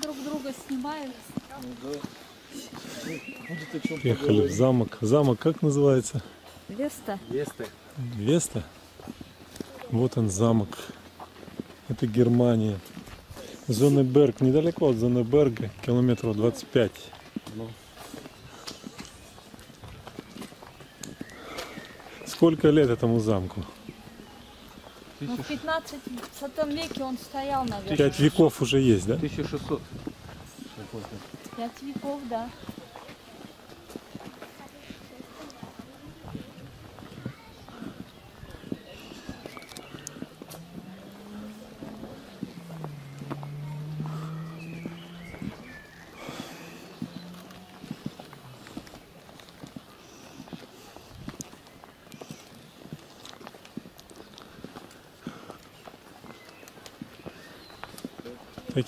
друг друга снимают. Приехали в замок. Замок как называется? Веста. Веста. Вот он замок. Это Германия. Зоннеберг. Недалеко от Зоннеберга. Километров 25. Сколько лет этому замку? Ну, в 15 веке он стоял, наверное. Пять веков уже есть, да? 1600. Пять веков, да.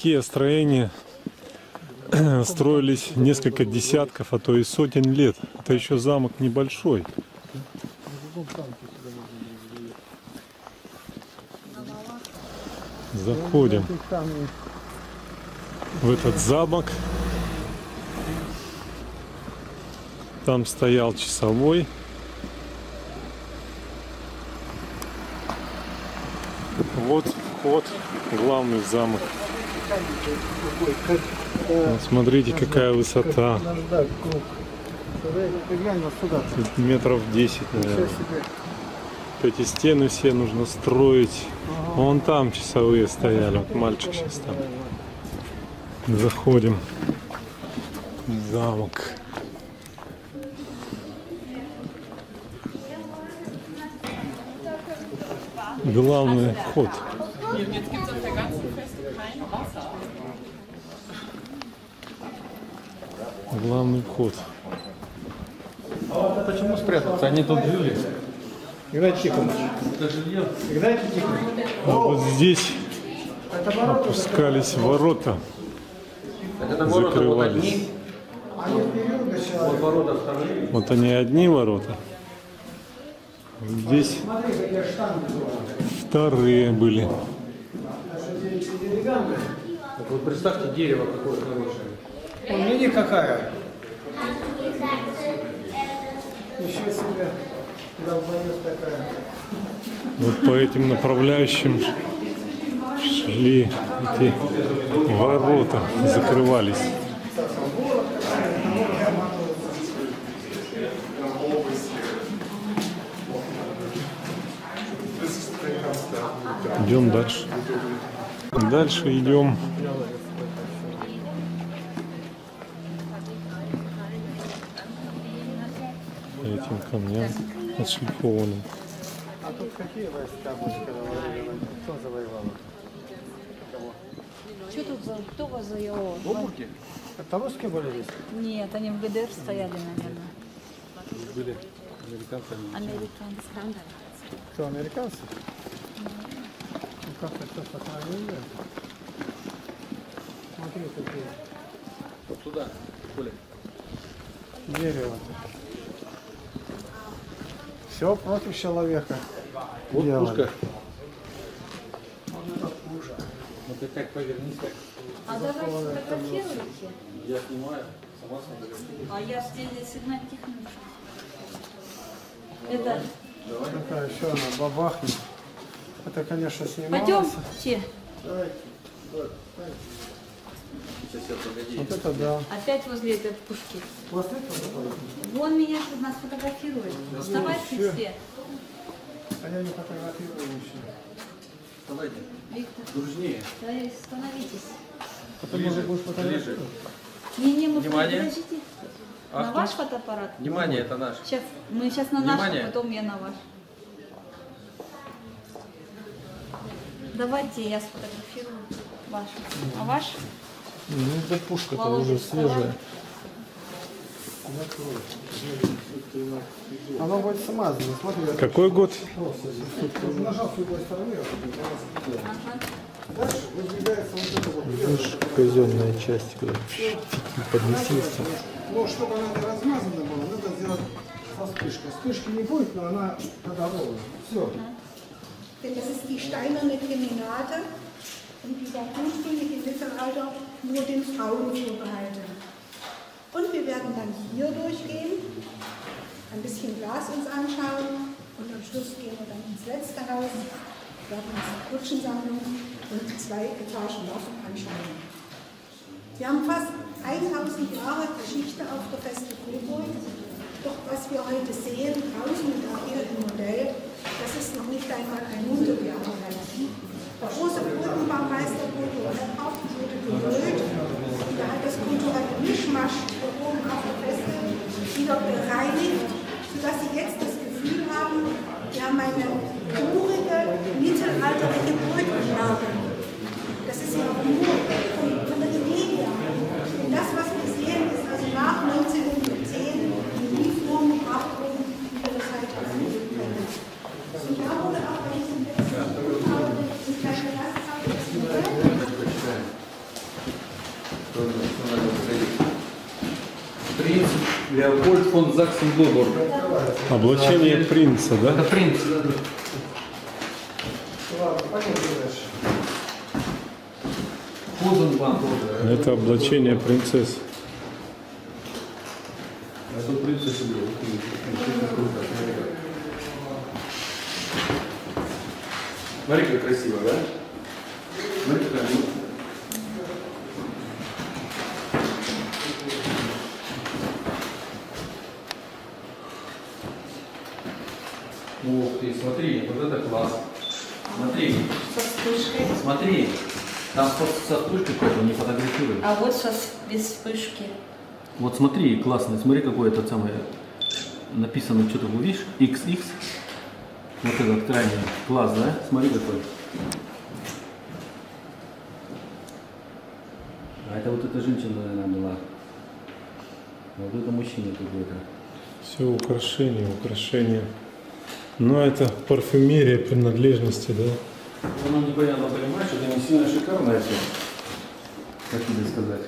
Такие строения строились несколько десятков, а то и сотен лет. Это еще замок небольшой. Заходим в этот замок. Там стоял часовой. Вот вход главный замок. Смотрите, какая высота. Метров 10, наверное. Эти стены все нужно строить. Вон там часовые стояли. Вот мальчик сейчас там. Заходим. в Замок. Главный вход. Главный вход. Почему спрятаться? Они тут жили. Играй Тихоныч. Это жилье. Играйте Тихоныч. Вот здесь опускались ворота, Это ворота закрывались. одни. Вот ворота вторые. Вот они одни ворота. Здесь вторые были. Так вот представьте дерево какое хорошее. Он види какая. Еще себе долбоёб такая. Вот по этим направляющим шли эти ворота, закрывались. Идем дальше. Дальше идем. Камням отшлифованным. А тут какие войска были, когда воевали? Кто завоевал? Что тут за... Кто вас завоевал? Обурки? Это русские были здесь? Нет, они в ГДР стояли, наверное. Были американцы. Американцы. Кто, американцы? Ну как-то что сохранили. Смотри, какие Вот туда, Коля. дерево. Все против человека. Вот делали. пушка. Вот ты как повернись так. А давайте сфотографируйте. Я снимаю, сама сфотографирую. А я здесь сигнал Тихонович. Это... Такая еще она бабахнет. Это, конечно, снималось. Пойдемте. Сейчас, погоди. Вот это да. Опять возле этой пушки. После этого Вон меня тут нас фотографирует. Вставайте все. А я не фотографирую еще. Давайте. Виктор, Дружнее. да, становитесь. Потом уже будешь Ближе. фотографировать. Не-не, мы Внимание. подождите. На Ахтунг. ваш фотоаппарат? Внимание, это наш. Сейчас, мы сейчас на наш, а потом я на ваш. Давайте я сфотографирую ваш. А ваш? Ну, это пушка-то уже свежая. Она будет смазана, смотри. Какой год? а дальше выдвигается вот это вот. Видишь, казенная часть, когда поднесись. Ну, чтобы она не размазана была, надо сделать со вспышкой. Вспышки не будет, но она тогда ровно. Все. Das ist die steinerne Kemenate. Und dieser ursprüngliche Mittelalter nur den Frauen vorbehalten. Und wir werden dann hier durchgehen, ein bisschen Glas uns anschauen und am Schluss gehen wir dann ins letzte Haus, werden uns die Kutschensammlung und zwei Etagen Waffen anschauen. Wir haben fast 1000 Jahre Geschichte auf der Feste Coburg. Doch was wir heute sehen, draußen hier im Modell, das ist noch nicht einmal ein Hundertjahr alt. Der große Bodenbaumeister Bodo Epphoff wurde gewöhnt und er hat das kulturelle Mischmasch oben auf der Feste wieder bereinigt, sodass sie jetzt das Gefühl haben, wir haben eine urige, mittelalterliche Burganlage. Das ist ja auch nur Леопольд фон Заксен-Гоборг. Облачение принца, Это да? принц. Пойдем дальше. Хозенбан тоже. Это облачение принцессы. Это принцесса была. Смотри, как красиво, да? Смотри, как красиво. Ух ты, смотри, вот это класс. Смотри, Со вспышкой. смотри. Там со, со вспышкой какой-то не фотографируют. А вот со, без вспышки. Вот смотри, классно, смотри, какой этот самый написано что-то, видишь, XX. Вот этот крайний класс, да? Смотри какой. А это вот эта женщина, наверное, была. А Вот это мужчина какой-то. Все украшения, украшения. Ну, это парфюмерия принадлежности, да? Ну, непонятно, понимаешь, это не сильно шикарно все. Как тебе сказать?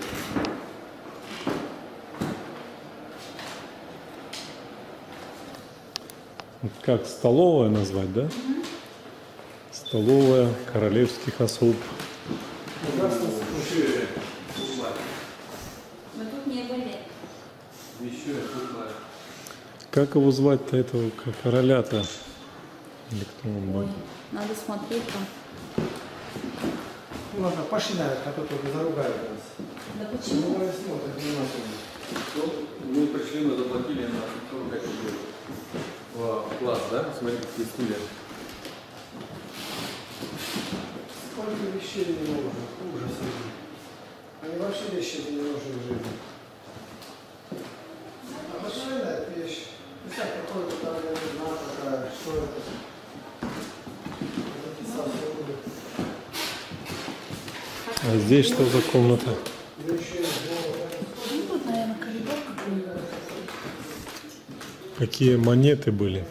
Как столовая назвать, да? Столовая королевских особ. Мы тут не были. Еще Как его звать-то, этого короля-то? Или кто он был? Надо смотреть там. Ну ладно, пошли, наверное, а то только заругают нас. Да Ну, почему? мы смотрим внимательно. Мы пришли, мы заплатили на 45 рублей. Вау, класс, да? Смотри, какие стулья. Сколько вещей не нужно, ужас. Они вообще вещи не нужны в жизни. А большая вещь. А здесь что за комната? Ну. Какие монеты были?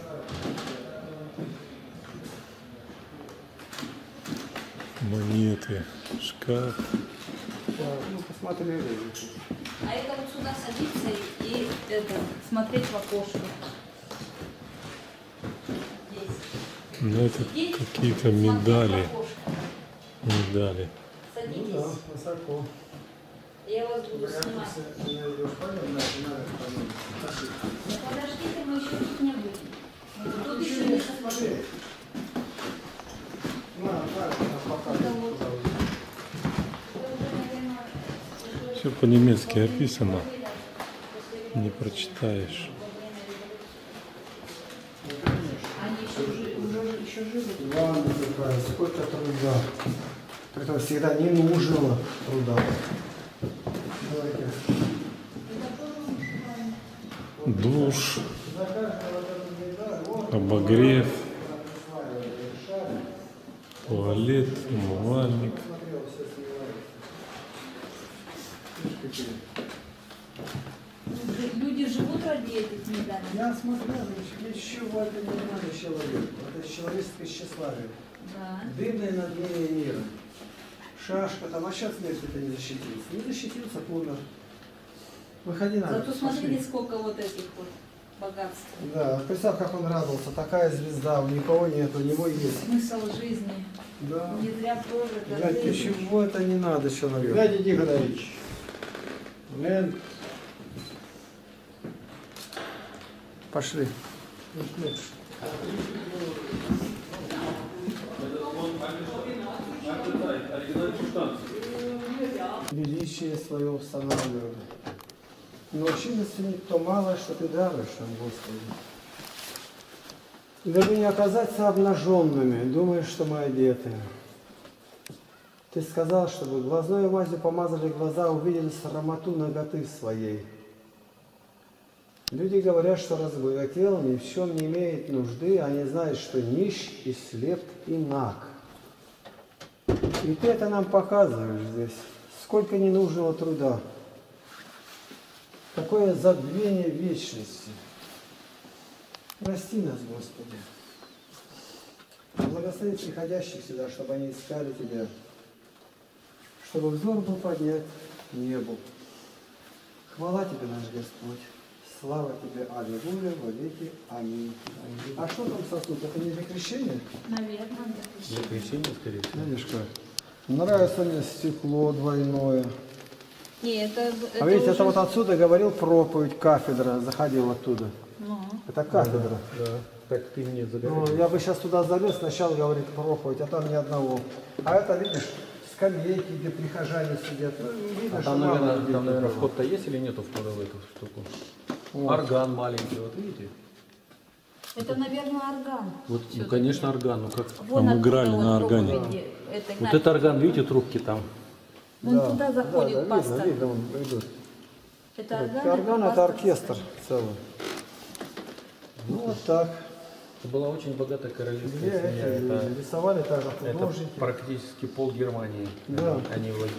Монеты, шкаф. Ну, посмотрели. А сюда садиться и это, смотреть в окошко. Здесь. Ну, это какие-то медали. Медали. Ну Садитесь. да, высоко. Я вас буду снимать. Ну, подождите, мы еще тут не были. Тут еще не Смотри. На, так, на, пока. Это вот. Туда вот. Все по-немецки описано. Не прочитаешь. Ладно, какая, сколько труда. Притом всегда ненужного труда. Давайте. Душ, обогрев, туалет, умывальник. Смотрел, все снимали. Видишь, какие? Люди живут ради этих медалей. Я смотрел, для чего это не надо человеку. Это человеческое тщеславие. Да. Дымное надмение мира. Шашка там, а сейчас нет, это не защитился. Не защитился, помер. Выходи на Зато пошли. смотрите, сколько вот этих вот богатств. Да, представь, как он радовался. Такая звезда, у никого нету, у него есть. Смысл жизни. Да. Не зря тоже Глянь, гордыня. ничего это не надо человеку. Геннадий Тихонович. Ген. Пошли. Величие свое устанавливали. Научи нас ценить то малое, что ты даруешь нам, Господи. И дабы не оказаться обнаженными, думая, что мы одеты. Ты сказал, чтобы глазной мазью помазали глаза, увидели срамоту ноготы своей. Люди говорят, что разбогател, ни в чем не имеет нужды, не знают, что нищ и слеп и наг. И ты это нам показываешь здесь. Сколько ненужного труда. Какое забвение вечности. Прости нас, Господи. Благослови приходящих сюда, чтобы они искали Тебя. Чтобы взор был поднят к небу. Хвала Тебе, наш Господь. Слава Тебе, Аллилуйя, во веки. Аминь. А что там сосуд? Это не для крещения? Наверное, Для крещения, скорее всего. Видишь как? Нравится мне стекло двойное. Не, это, это А видите, это уже- вот отсюда говорил проповедь, кафедра, заходил оттуда. Ну, Это кафедра. Да, так ты мне Ну, загорел. я бы сейчас туда залез, сначала говорит проповедь, а там ни одного. А это, видишь, скамейки, где прихожане сидят. Ну, видно, А что там, наверное, людей там, наверное, вход-то есть или нету входа в эту штуку? Вот. Орган маленький, вот видите? это, наверное, орган. Вот, ну, конечно, орган. Ну как? Вон оттуда играли на органе. проповеди. Это, Вот это орган, видите, трубки там. Вон Да, туда да, заходит да, пастор. Видно, видно, вон идут. Это орган, Орган это пастор. оркестр целый. Ну вот так. Это была очень богатая Где королевская семья. эти Это? Рисовали также это художники. практически пол Германии Да. они, владели.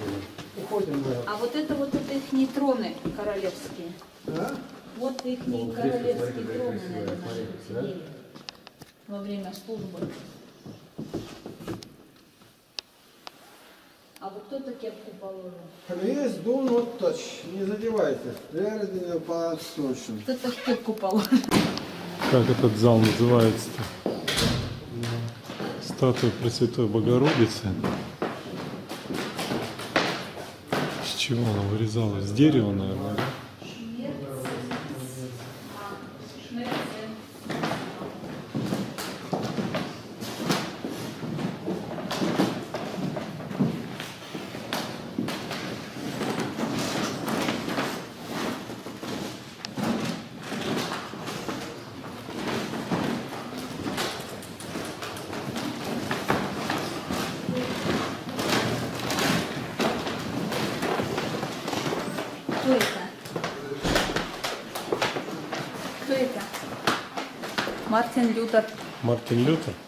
Уходим мы. А вот это вот это их троны королевские. А? Вот их Ну, королевские троны, красивая, наверное, смотри, тут да? сидели во время службы. А вот кто такие положил? Есть дун вот точ, не задевайте. Твердо по точно. Кто-то кепку положил. Как этот зал называется-то? Статуя Пресвятой Богородицы. С чего она вырезалась? С дерева, наверное, да? Martin Luther.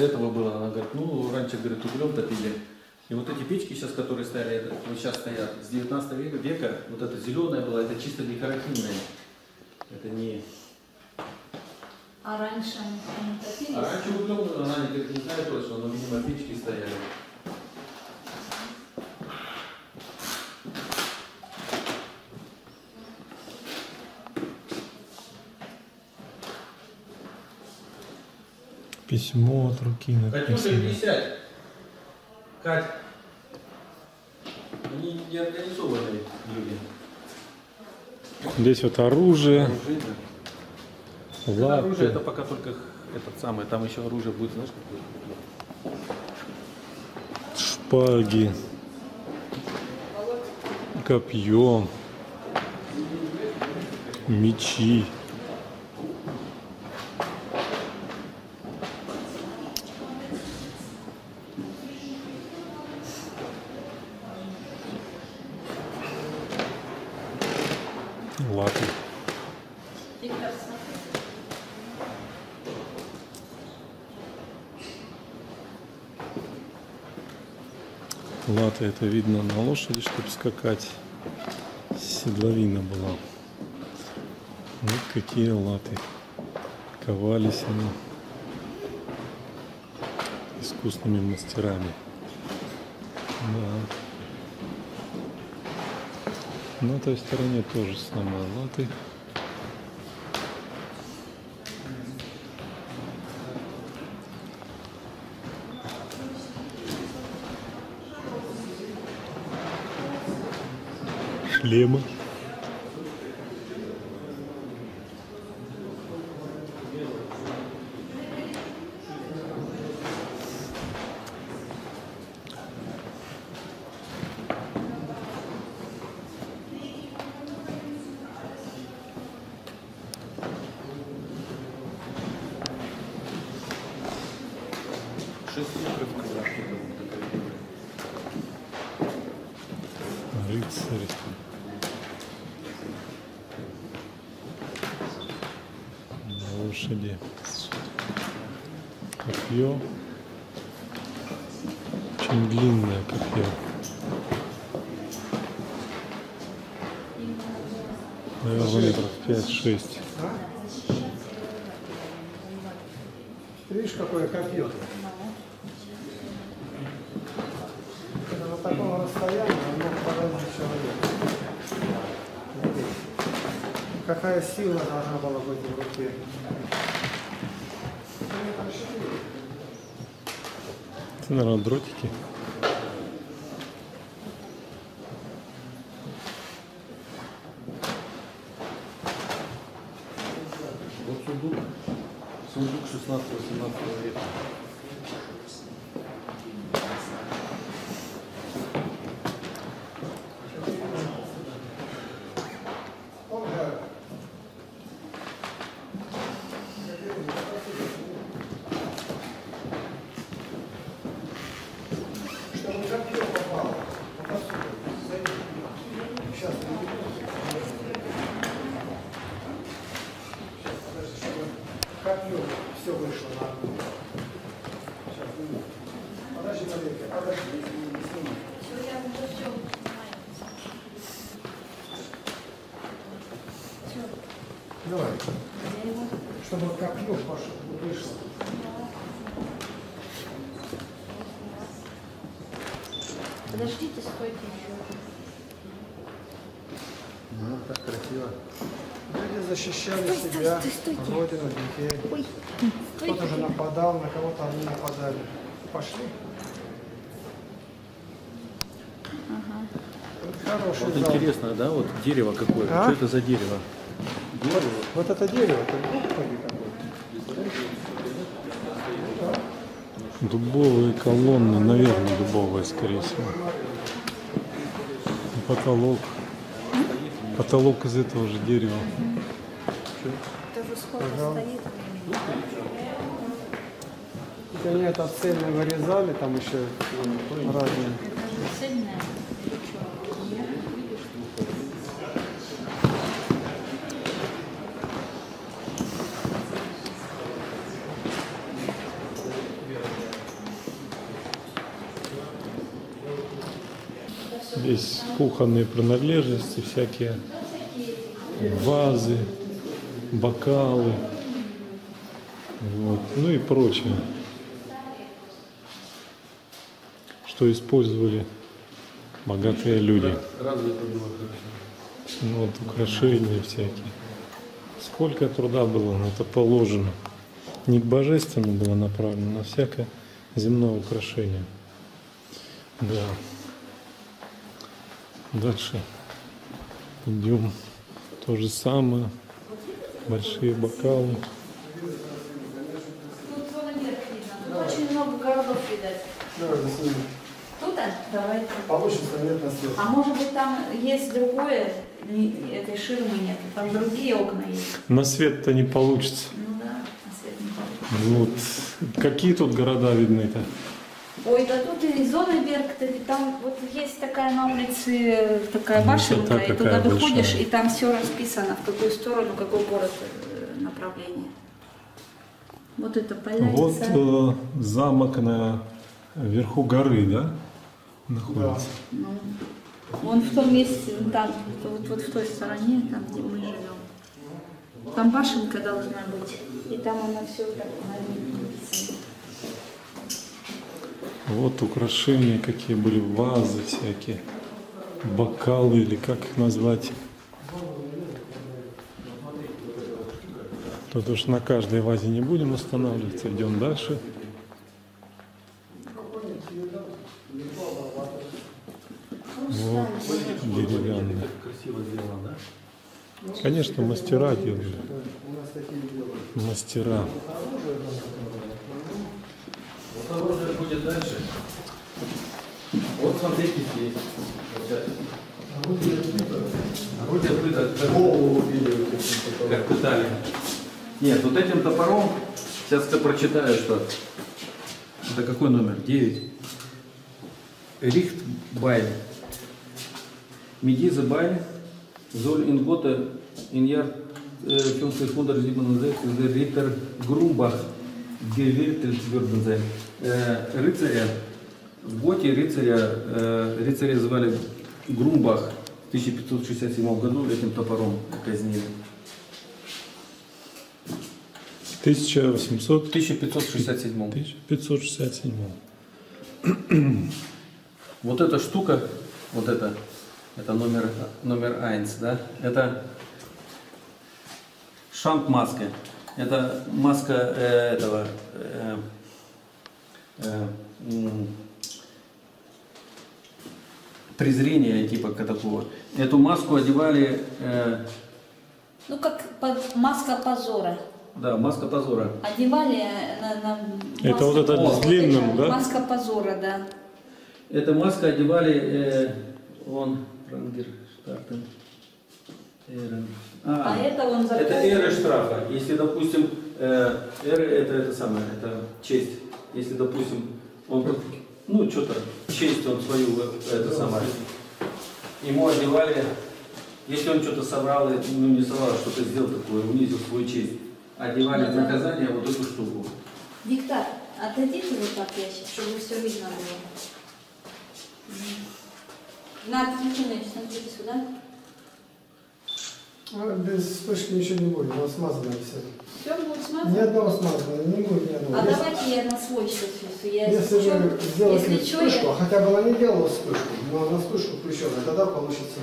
До этого было, она говорит, ну, раньше, говорит, углем топили. И вот эти печки сейчас, которые стояли, вот сейчас стоят, с 19 века, века, вот это зеленое было, это чисто декоративное. Это не... А раньше они топились? А раньше углем, она не, не знаю точно, но, видимо, печки стояли. Письмо от руки Катюша, написано. иди сядь. Кать. Они не организованные люди. Здесь вот оружие, Оружие, да. Это оружие, это лапы. пока только этот самый, там еще оружие будет, знаешь, какое? шпаги. копье, мечи. Латы. Латы это видно на лошади, чтобы скакать. Седловина была. Вот какие латы. Ковались они искусными мастерами. Да. На той стороне тоже самое латы. problema Наверное, метров 5-6. Видишь, какое копье? На таком расстоянии он мог поразить человека. Какая сила должна была быть в руке? Это, наверное, дротики. Вот сундук. Сундук 16-18 века. Чтобы копье попало. Вот отсюда. Сейчас. Чтобы копье все вышло на одну. Сейчас. Подожди, маленький, подожди. не снимай. Давай. Чтобы копье пошло, вышло. Подождите, стойте еще. Ну, так красиво. Люди защищали Стой, стой, себя, стой, стойте. родину, детей. Ой, Кто-то же нападал, на кого-то они нападали. Пошли. Это Хороший Вот зал. интересно, да, вот дерево какое. А? Что это за дерево? Дерево. Вот это дерево, это господи какое. Дубовые колонны, наверное, дубовые, скорее всего. И потолок. Потолок из этого же дерева. это же сколько стоит. И Они это цельно вырезали, там еще разные. Здесь кухонные принадлежности, всякие вазы, бокалы, вот, ну и прочее, что использовали богатые люди. Ну, Вот украшения всякие. Сколько труда было на это положено. Не к божественному было направлено, на всякое земное украшение. Да. Дальше идем. То же самое. Большие бокалы. Очень много городов видать. Давай, засунем. Тут это? Давайте. Получится, нет на свет. А может быть там есть другое, не- этой ширмы нет, там другие окна есть. На свет-то не получится. Ну да, на свет не получится. Вот. Какие тут города видны-то? Ой, да тут и Зоннеберг, ты- там вот есть такая на улице такая Ну, башенка, и туда выходишь, большая. и там все расписано, в какую сторону, какой город э, направление. Вот это поляница. Вот э, замок на верху горы, да? Находится. Ну, вон в том месте, там, вот, вот в той стороне, там, где мы живем. Там башенка должна быть, и там она все так написано. Вот украшения какие были, вазы всякие, бокалы или как их назвать. Тут уж на каждой вазе не будем останавливаться, идем дальше. Вот, да? Конечно, мастера делали. Мастера. Вот оружие будет дальше. Вот смотрите здесь. Орудие пыток. как- Как пытали. Нет, вот этим топором, сейчас ты прочитаю, что это какой номер? 9. Рихтбайль. Медиза Байль, Золь Ингота, Иньяр, 576 der Ritter Грумбах, gewähltes würden sein. Э, Рыцаря, в Готе рыцаря, э, рыцаря звали Грумбах в 1567 году этим топором казнили. 1800 В 1567. 1567. Вот эта штука, вот это, это номер, номер eins, да, это шант-маска. Это маска э, этого э, э, презрения типа такого. Эту маску одевали, э, Ну, как по- маска позора. да, маска позора. Одевали на... на Это вот маску- это с вот длинным, это да? Маска позора, да. Эта маска одевали э, он Рангерштаттен. Эрен. А это он Это закон- эры штрафа. Если, допустим, э, эры это, это самое, это честь. Если, допустим, он, ну, что-то, честь он свою, э, это самое, ему одевали, если он что-то собрал, ну, не собрал, что-то сделал такое, унизил свою честь, одевали в наказание вот эту штуку. Виктор, отойдите вот так ящик, чтобы все видно было. Надо, Тихонович, смотрите сюда. А без вспышки ничего не будет, оно смазано все. Все будет Ни смазано. одного смазанного, не будет ни одного. А Если- давайте я на свой сейчас я Если чё- вы сделаете если вспышку, я- а хотя бы она не делала вспышку, но на вспышку включенная, тогда получится.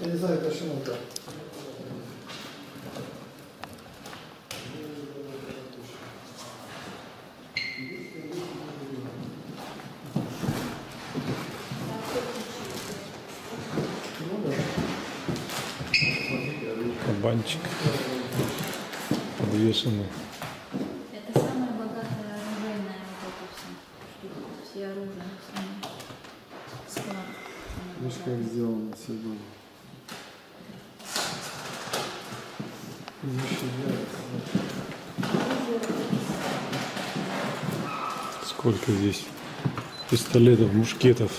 Я не знаю почему так. Ну да. Кабанчик подвешенный. Это самая богатая оружейная вот эта вся. Все оружие. все. Склад. Видишь, как сделано все дома. Сколько здесь пистолетов, мушкетов,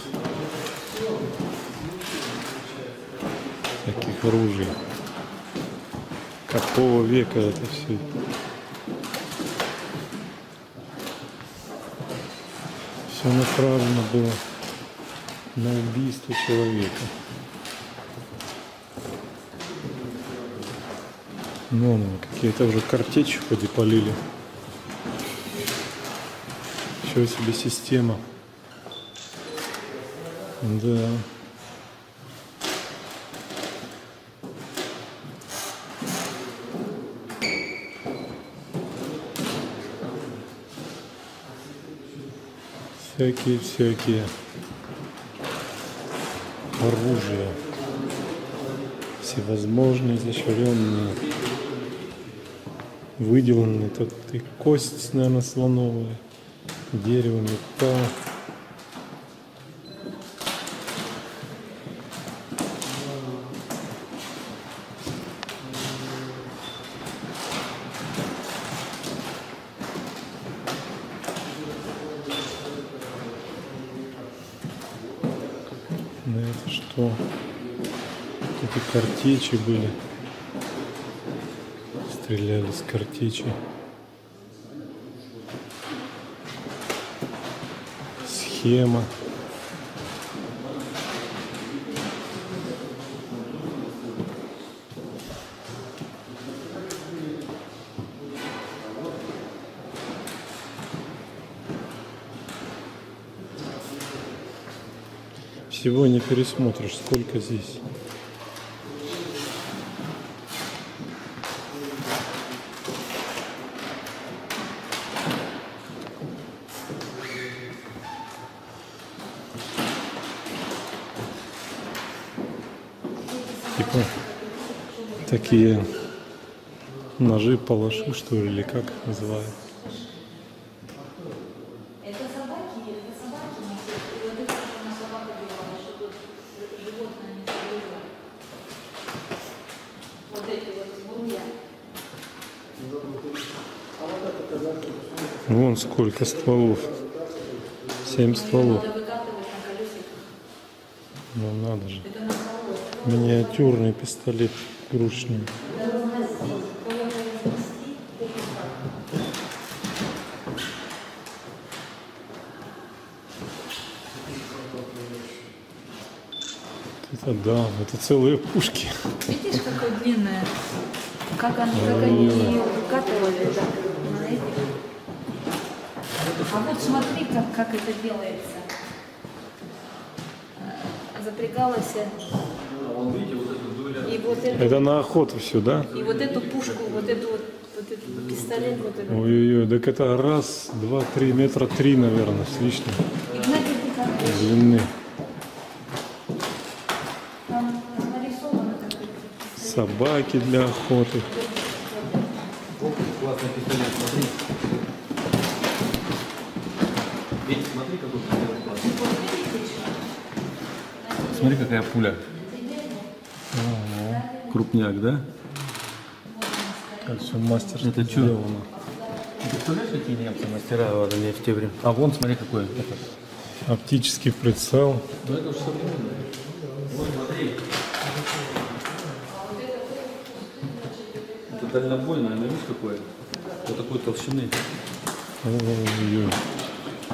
всяких оружий. Какого века это все? Все направлено было на убийство человека. Ну, ну, какие-то уже картечь хоть и полили. Ничего себе система. Да. Всякие, всякие оружия. Всевозможные, изощренные. Выделанные. Тут и кость, наверное, слоновая. Дерево, металл. Ну это что? Эти картечи были. Стреляли с картечи. Схема. Всего не пересмотришь, сколько здесь. Типа такие ножи, палаши, что ли, или как называют. Вон сколько стволов. Семь стволов. На колесиках. Ну надо же. Миниатюрный пистолет разнести. Это да, это целые пушки. Видишь, какое длинное? Как они, как они ее на этих. А вот смотри, как, как это делается. Э, Запрягалась А вон видите, вот эта дуля. и вот эту, Это на охоту все, да? и вот эту пушку, вот эту вот, вот этот пистолет, вот этот. Ой-ой-ой, так это раз, два, три, метра три, наверное, с лишним длины. Собаки для охоты. Классный пистолет, смотри. Видите, смотри, какой пистолет классный. Смотри, какая пуля. Крупняк, да? Как все мастерски Это сделано. Ты представляешь, какие немцы мастера в в те времена? А вон, смотри, какой. Оптический прицел. Ну это уж современное. Вот смотри. Это дальнобойное, наверное, видишь какое? Вот такой толщины. Ой-ой-ой.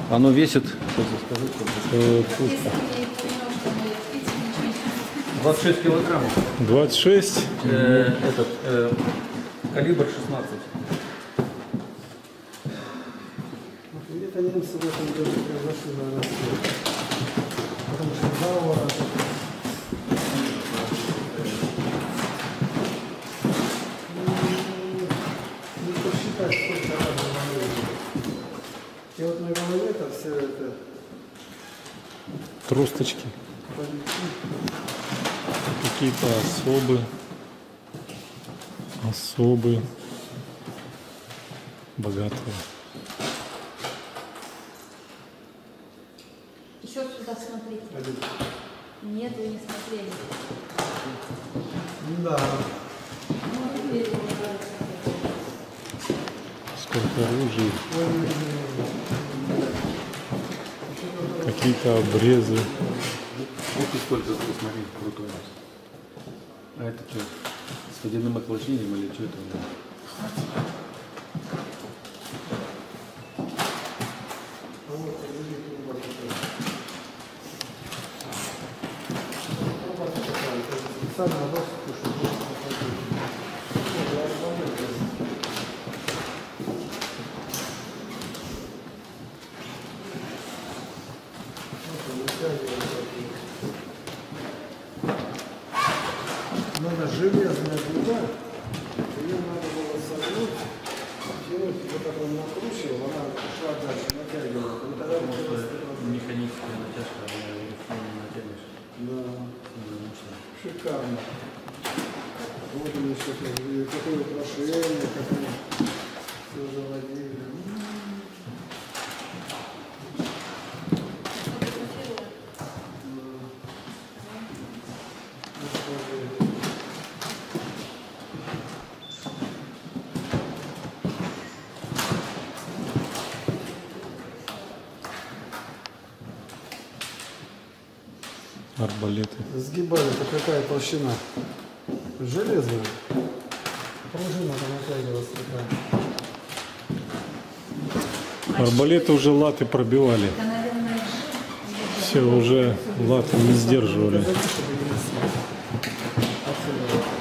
Оно весит, сейчас я скажу, пушка. 26 килограммов. 26. Э, этот, э, калибр 16. Где-то немцы в этом году превзошли на Россию. Потому что Заура не посчитать, сколько раз говорили. И вот на голове-то все это Тросточки. Какие-то особы. Особы. Богатые. Еще сюда смотрите. Нет, вы не смотрели. Да. Ну, теперь вы можете Сколько оружия. Какие-то обрезы. Ух ты сколько тут, смотри, крутой. А это что? С водяным охлаждением или что это? Толщина? Железная. Пружина там натягивалась такая. Арбалеты уже латы пробивали. Все, уже латы не сдерживали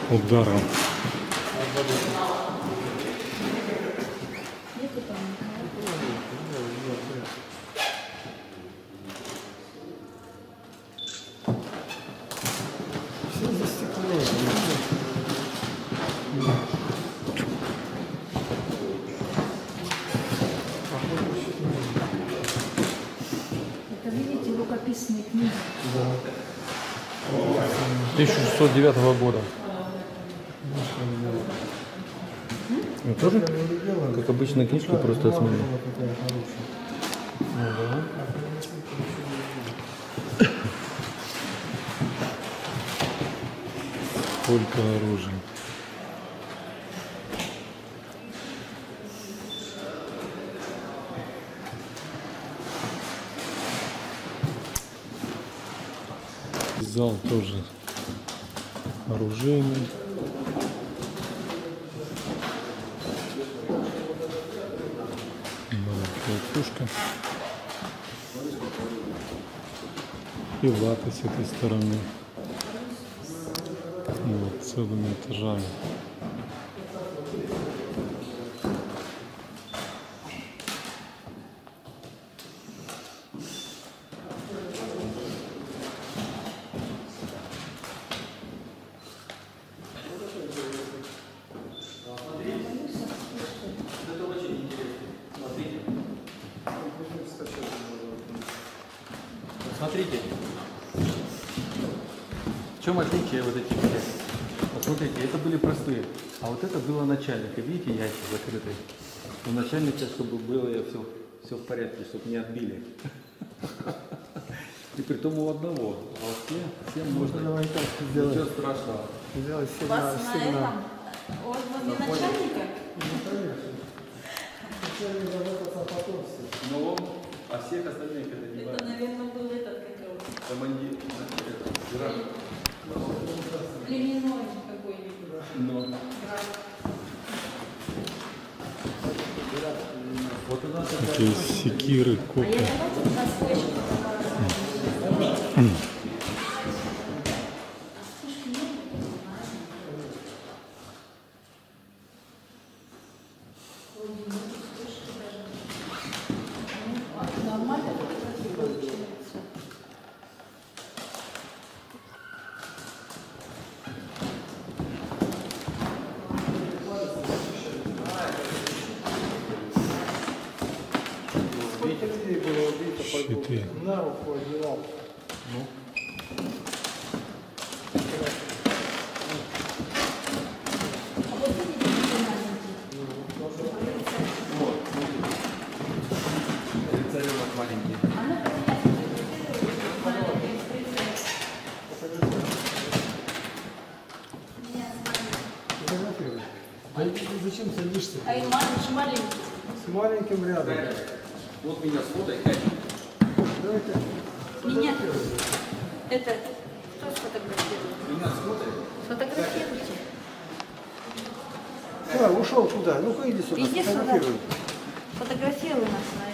ударом. нету там. Все застекло. Это, видите, рукописные книги. 1609 года. Ну, тоже? Как обычно, книжку просто сменил. Сколько оружия. Зал тоже оружейный. Маленькая пушка. И латы с этой стороны. Ну, вот, целыми этажами. Смотрите. В чем отличие вот этих всех? Вот смотрите, это были простые, а вот это было начальника. Видите, яйца закрытые. У начальника, чтобы было все, все в порядке, чтобы не отбили. И при том у одного. А все, всем можно. Давай так Ничего сделай. страшного. Сделай У сигнал. вас на этом, у вас возле начальника? Начальник заботится потомстве. Но он, а всех остальных это не Это, важно. наверное, был этот, как его, Командир, это, секиры, А копья. А и маленький, маленький. С маленьким рядом. Вот меня сфотай, Катя. Давайте. Меня. Это кто сфотографирует? Меня сфотай. Сфотографируйте. Да, ушел туда. Ну-ка иди сюда, Иди сюда. Фотографируй нас на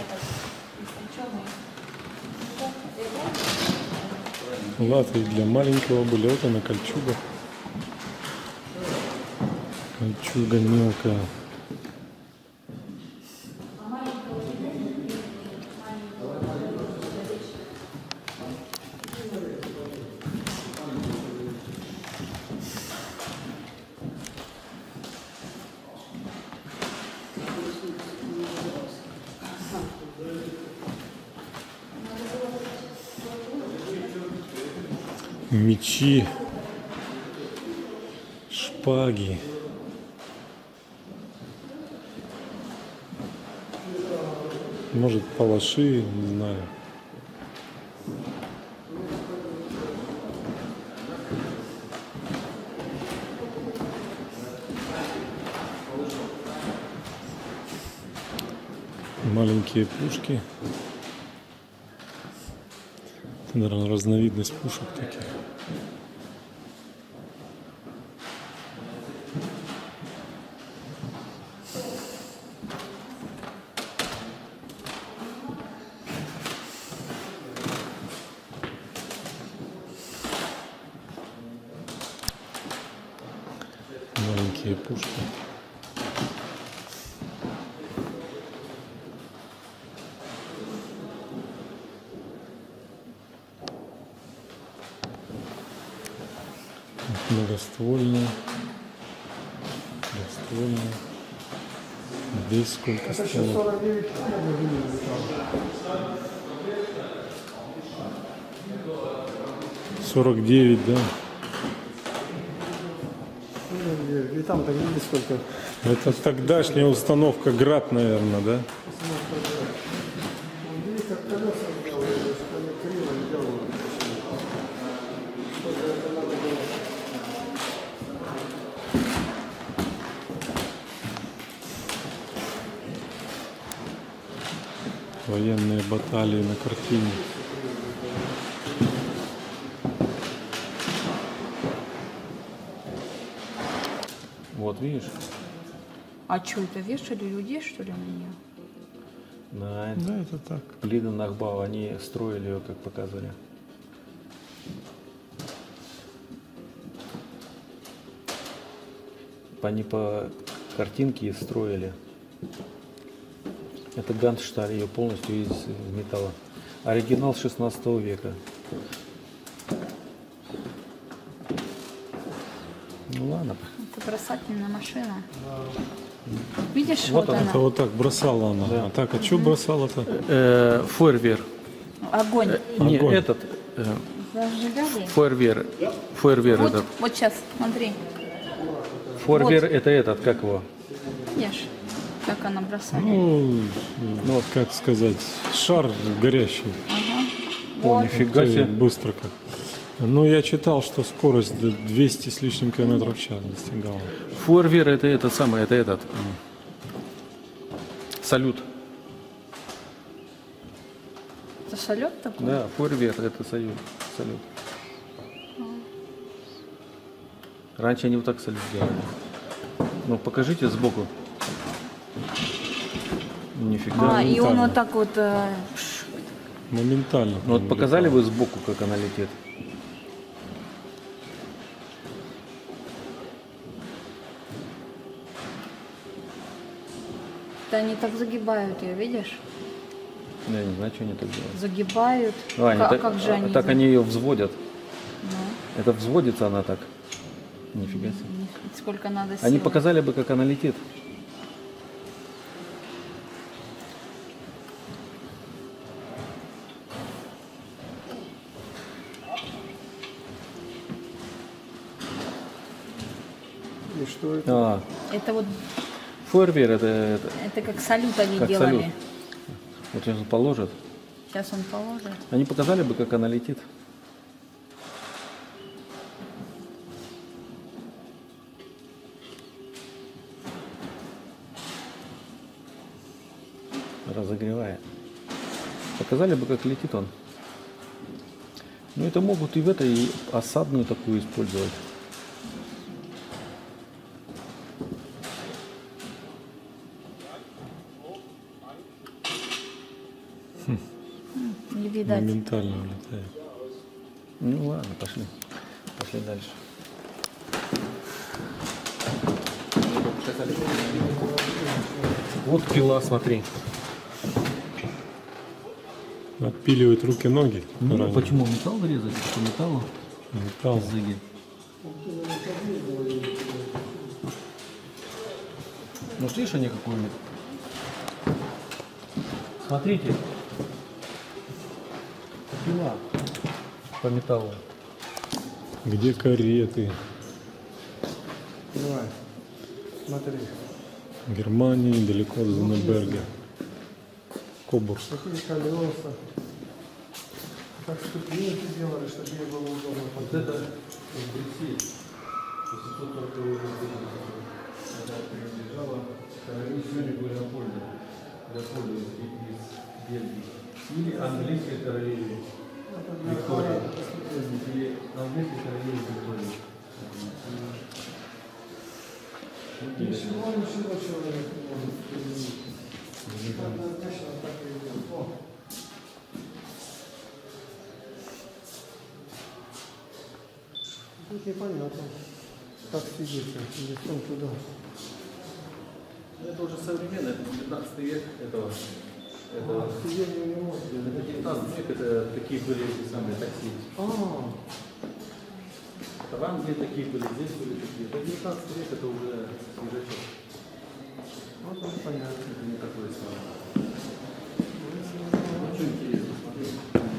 мы- Латы для маленького были. Вот она кольчуга. Кольчуга мелкая. Мечи. Шпаги. Может, палаши, не знаю. Маленькие пушки. наверное, разновидность пушек таких. 49, да? И там так не сколько. Это тогдашняя установка град, наверное, да? Военные баталии на картине. Видишь? А что это, вешали людей, что ли, на нее? На Да, это так. Лида Нахбау, они строили ее, как показывали. Они по картинке строили. Это Ганшталь, ее полностью из металла. Оригинал 16 века. Ну ладно. Это бросательная машина. Видишь, Вот вот, она. Это вот так бросала она. Да. А так, а что бросала-то? Э, фойервер. Огонь. Не, Огонь. этот. э, Зажигали? фойервер. Фойервер Вот, этот. вот сейчас, смотри. Фойервер Вот. это этот, как его? Видишь, как она бросали. Ну, ну, как сказать, шар горящий. О, Вот. нифига себе. Быстро как. Ну, я читал, что скорость до 200 с лишним километров в час достигала. Фойервер это этот самый, это этот. Салют. Это салют такой? Да, фойервер это салют. салют. Раньше они вот так салют делали. Ну, покажите сбоку. Нифига. А, и он вот так вот... э, Моментально. Ну вот показали вы сбоку, как она летит? Да они так загибают ее, видишь? Я не знаю, что они так делают. Загибают. А, они Ка- так, как же а, они? так они ее взводят. Ну, Это взводится она так. Нифига себе. сколько надо сил. Они показали бы, как она летит. И что это? А, Это вот, фойервер это, это это как салют они Как делали. салют. вот сейчас он положит. Сейчас он положит. Они показали бы, как она летит. Разогревая. Показали бы, как летит он. Ну это могут и в этой и осадную такую использовать. Не видать. Моментально улетает. Ну ладно, пошли. Пошли дальше. Вот пила, смотри. Отпиливает руки-ноги. Ну, ранее. почему металл резать? По металлу? Металл. Зыги. Ну, видишь, они какую Смотрите. По металлу. Где кареты? Давай. Смотри. Германии, далеко от Зенеберга. Кобург. Какие колеса. Как ступеньки делали, чтобы ей было удобно. Вот это Брюссель. 840 года. Это принадлежало королю Сёнигу Леопольду. Леопольду из Бельгии. Или английской королеве. Виктория. И на вместе есть Виктория. Ничего, ничего человек не может изменить. Она точно так и идет. О. Тут непонятно, как сидится, лицом туда. Ну, Это уже современно, это 19 век этого. Не может. Это 19 век, это такие были эти самые такси. А, Это в Англии такие были, здесь были такие. Это 19 век, это уже свежачок. вот уже понятно. Это не такое самое. Ну.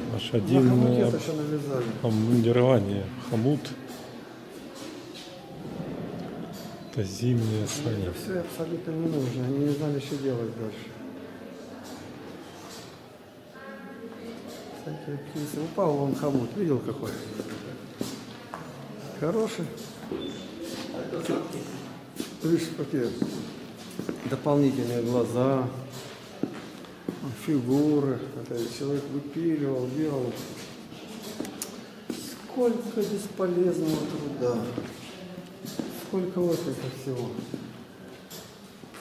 На Лошадиное еще навязали. обмундирование, хомут. Это зимние сани. Это все абсолютно не нужно. Они не знали, что делать дальше. Всякие птицы. Упал вон хомут. Видел какой? Хороший. Видишь, какие дополнительные глаза, фигуры. Это человек выпиливал, делал. Сколько бесполезного труда. Сколько вот это всего.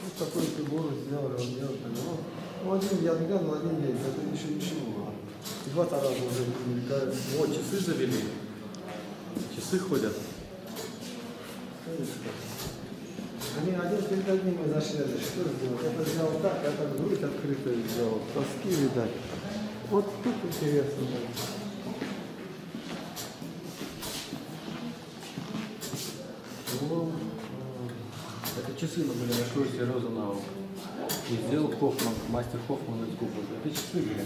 Вот такую фигуру сделали, он делал. Ну, ну, один я один день, это еще ничего. Два раза уже мелькают. Вот, часы завели. Часы ходят. Они один перед одним и зашли, что сделать? Это сделал так, а так грудь открытую сделал. Тоски, видать. Вот тут интересно. да. Ну, э, Это часы мы были на курсе Розенау. И сделал Хоффман, мастер Хоффман из Губы. Это часы были.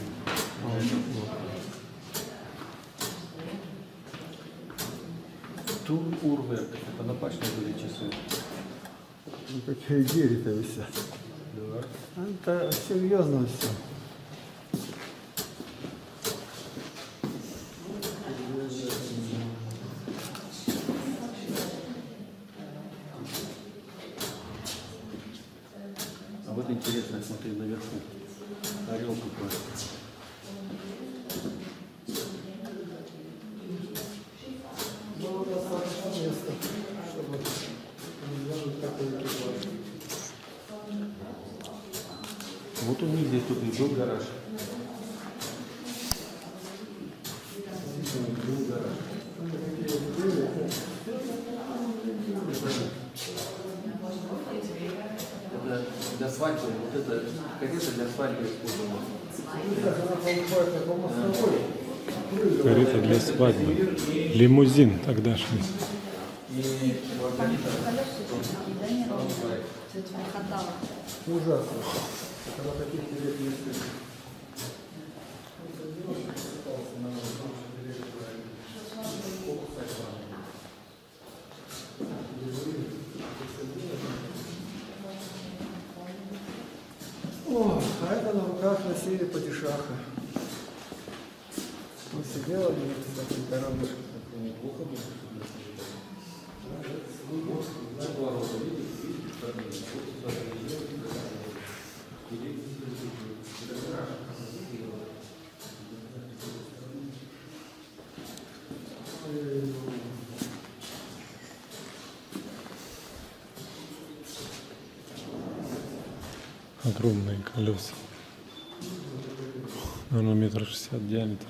Тур Урверк. Это на пачке были часы. Ну, какие гири-то висят. Да. Это серьезно все. А вот интересно, смотри, наверху. Орел какой. Ну, достаточно места, чтобы сделать такой экипаж. Вот у них здесь тут и был гараж. Здесь у них был гараж. Это для свадьбы, вот это карета для свадьбы использовалась. Как она получает такой мостовой. Карета для свадьбы. Лимузин тогдашний. И Маргарита, Колеса такие, да, не ровные. Кстати, не хватало. Ужасно. Есть. О, а это на руках носили падишаха. Он сидел, и, кстати, коробушка был. Огромные колеса. Наверное, метр шестьдесят диаметр.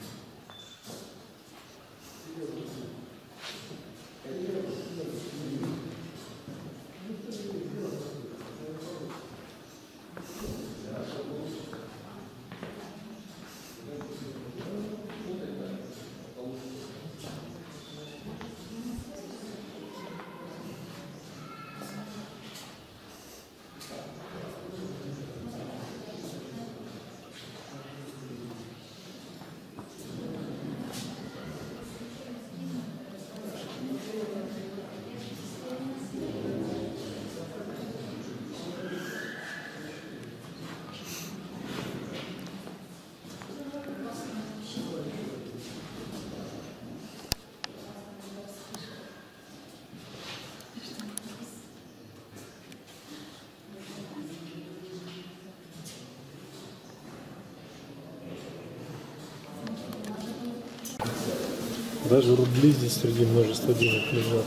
Даже рубли здесь среди множества денег лежат.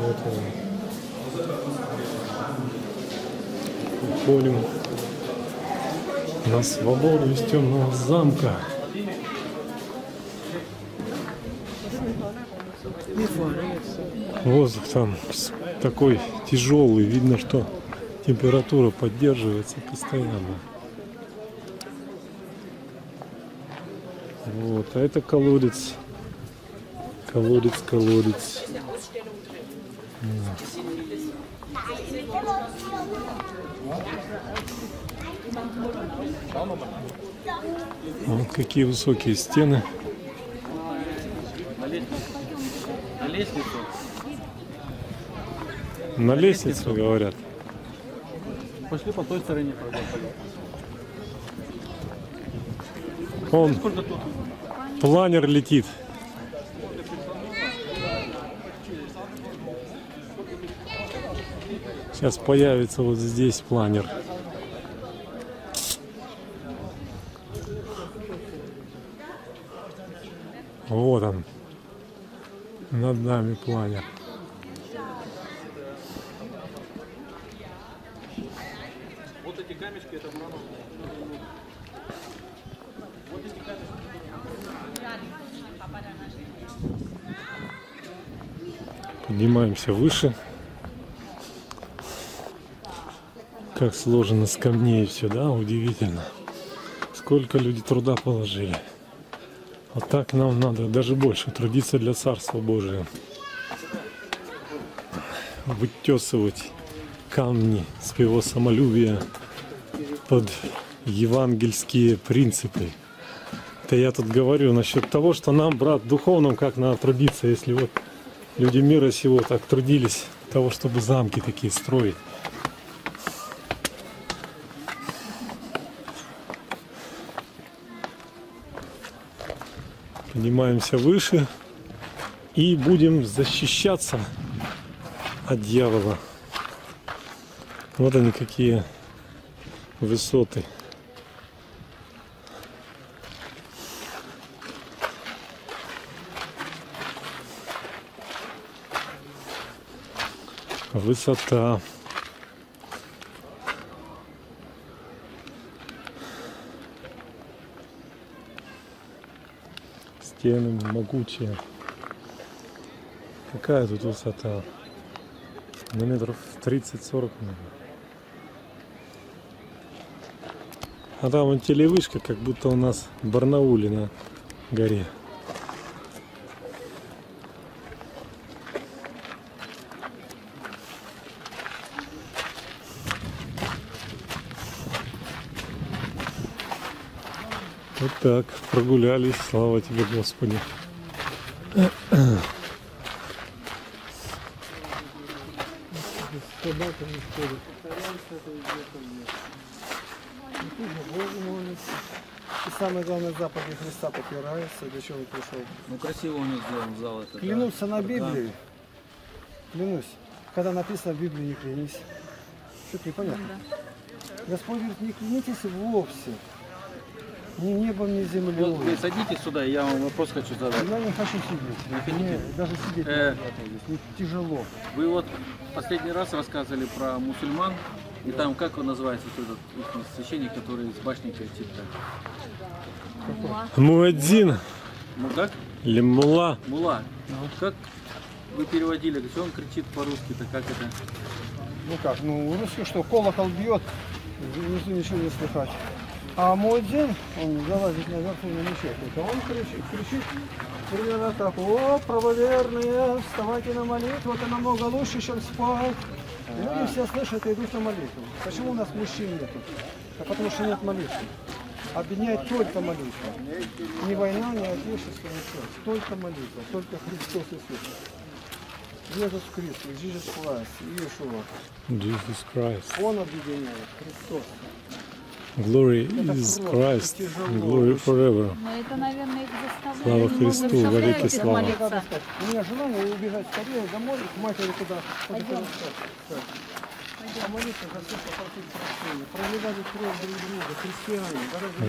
Вот он. Уходим на свободу из темного замка. Воздух там такой тяжелый, видно, что температура поддерживается постоянно. Вот, а это колодец. Колодец, колодец. Вот какие высокие стены. На лестницу. На лестницу, говорят. Пошли по той стороне. Он планер летит. Сейчас появится вот здесь планер. Вот он. Над нами планер. Вот эти камешки, это мрамор. Поднимаемся выше. Как сложено с камней все, да, удивительно. Сколько люди труда положили. Вот так нам надо даже больше трудиться для Царства Божия. Вытесывать камни своего самолюбия под евангельские принципы. Это я тут говорю насчет того, что нам, брат, духовным как надо трудиться, если вот люди мира сего так трудились того, чтобы замки такие строить. Поднимаемся выше и будем защищаться от дьявола. Вот они какие высоты. Высота. Стены могучие. Какая тут высота? На метров 30-40 наверное. А там вон телевышка, как будто у нас в Барнауле на горе. Так, прогулялись, слава тебе, Господи. И самое главное, запахи Христа попираются, для чего он пришел. Ну красиво у них сделан зал этот. Клянуться на Библии. Клянусь. Когда написано в Библии не клянись. Что-то непонятно. Господь говорит, не клянитесь вовсе. Ни небом, ни землей. Вот вы садитесь сюда, я вам вопрос хочу задать. Я не хочу сидеть. хотите? Мне даже сидеть Э. не здесь. Мне тяжело. Вы вот последний раз рассказывали про мусульман, и там как он называется, вот этот священник, который с башни кричит так? Муэдзин, Мудак? лимула. Мула. Как вы переводили, он кричит по-русски-то, как это? Ну как, ну русский что, колокол бьет, внизу ничего не слыхать. А мой день, он залазит на мечеть. Он кричит, кричит примерно так, о, правоверные, вставайте на молитву, это намного лучше, чем спать. И люди все слышат и идут на молитву. Почему у нас мужчин нету? А потому что нет молитвы. Объединяет только молитва. Ни война, ни отечество, ничего. Только молитва, только Христос Иисус. Иисус Христос, Jesus Christ, Иешуа. Jesus Christ. Он объединяет, Христос. Glory Это is Christ. Glory forever. Заставляет. Слава немного Христу, вовеки их слава. Надо У меня желание убежать скорее домой, к матери туда.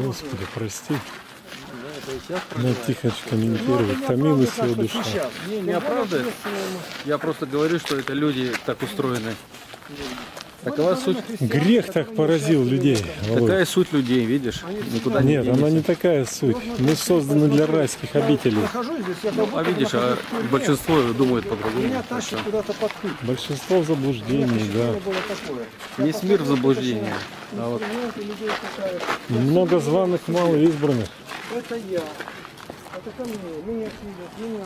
Господи, прости. Ну, Тихоч комментирует. Томилась его душа. Не, не оправдывает. Я просто говорю, что это люди так устроены. Такова суть. Грех так поразил людей. Володь. Такая суть людей, видишь? Никуда не Нет, она не такая суть. Мы созданы для райских обителей. Как А видишь, а большинство думает по-другому. меня тащит куда-то под путь. Большинство в заблуждении, да. Весь мир в заблуждении. А вот. Много званых, мало избранных. Это я. Это ко мне. Меня видят, меня,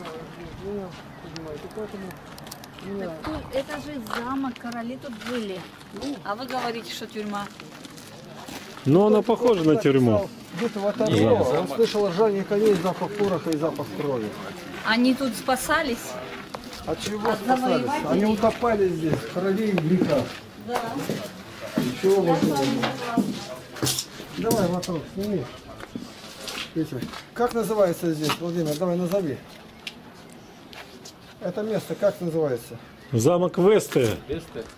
меня понимаете. Поэтому меня Тут, это же замок, короли тут жили. А вы говорите, что тюрьма. Но она похожа на тюрьму. Где-то в Оторве, он слышал ржание коней, запах пороха и запах крови. Они тут спасались? От чего От спасались? Они утопали здесь, в крови и грехах. Да. Ничего важного. Давай, вопрос, сними. Петя, Как называется здесь, Владимир? Давай назови. Это место как называется? Замок Весте,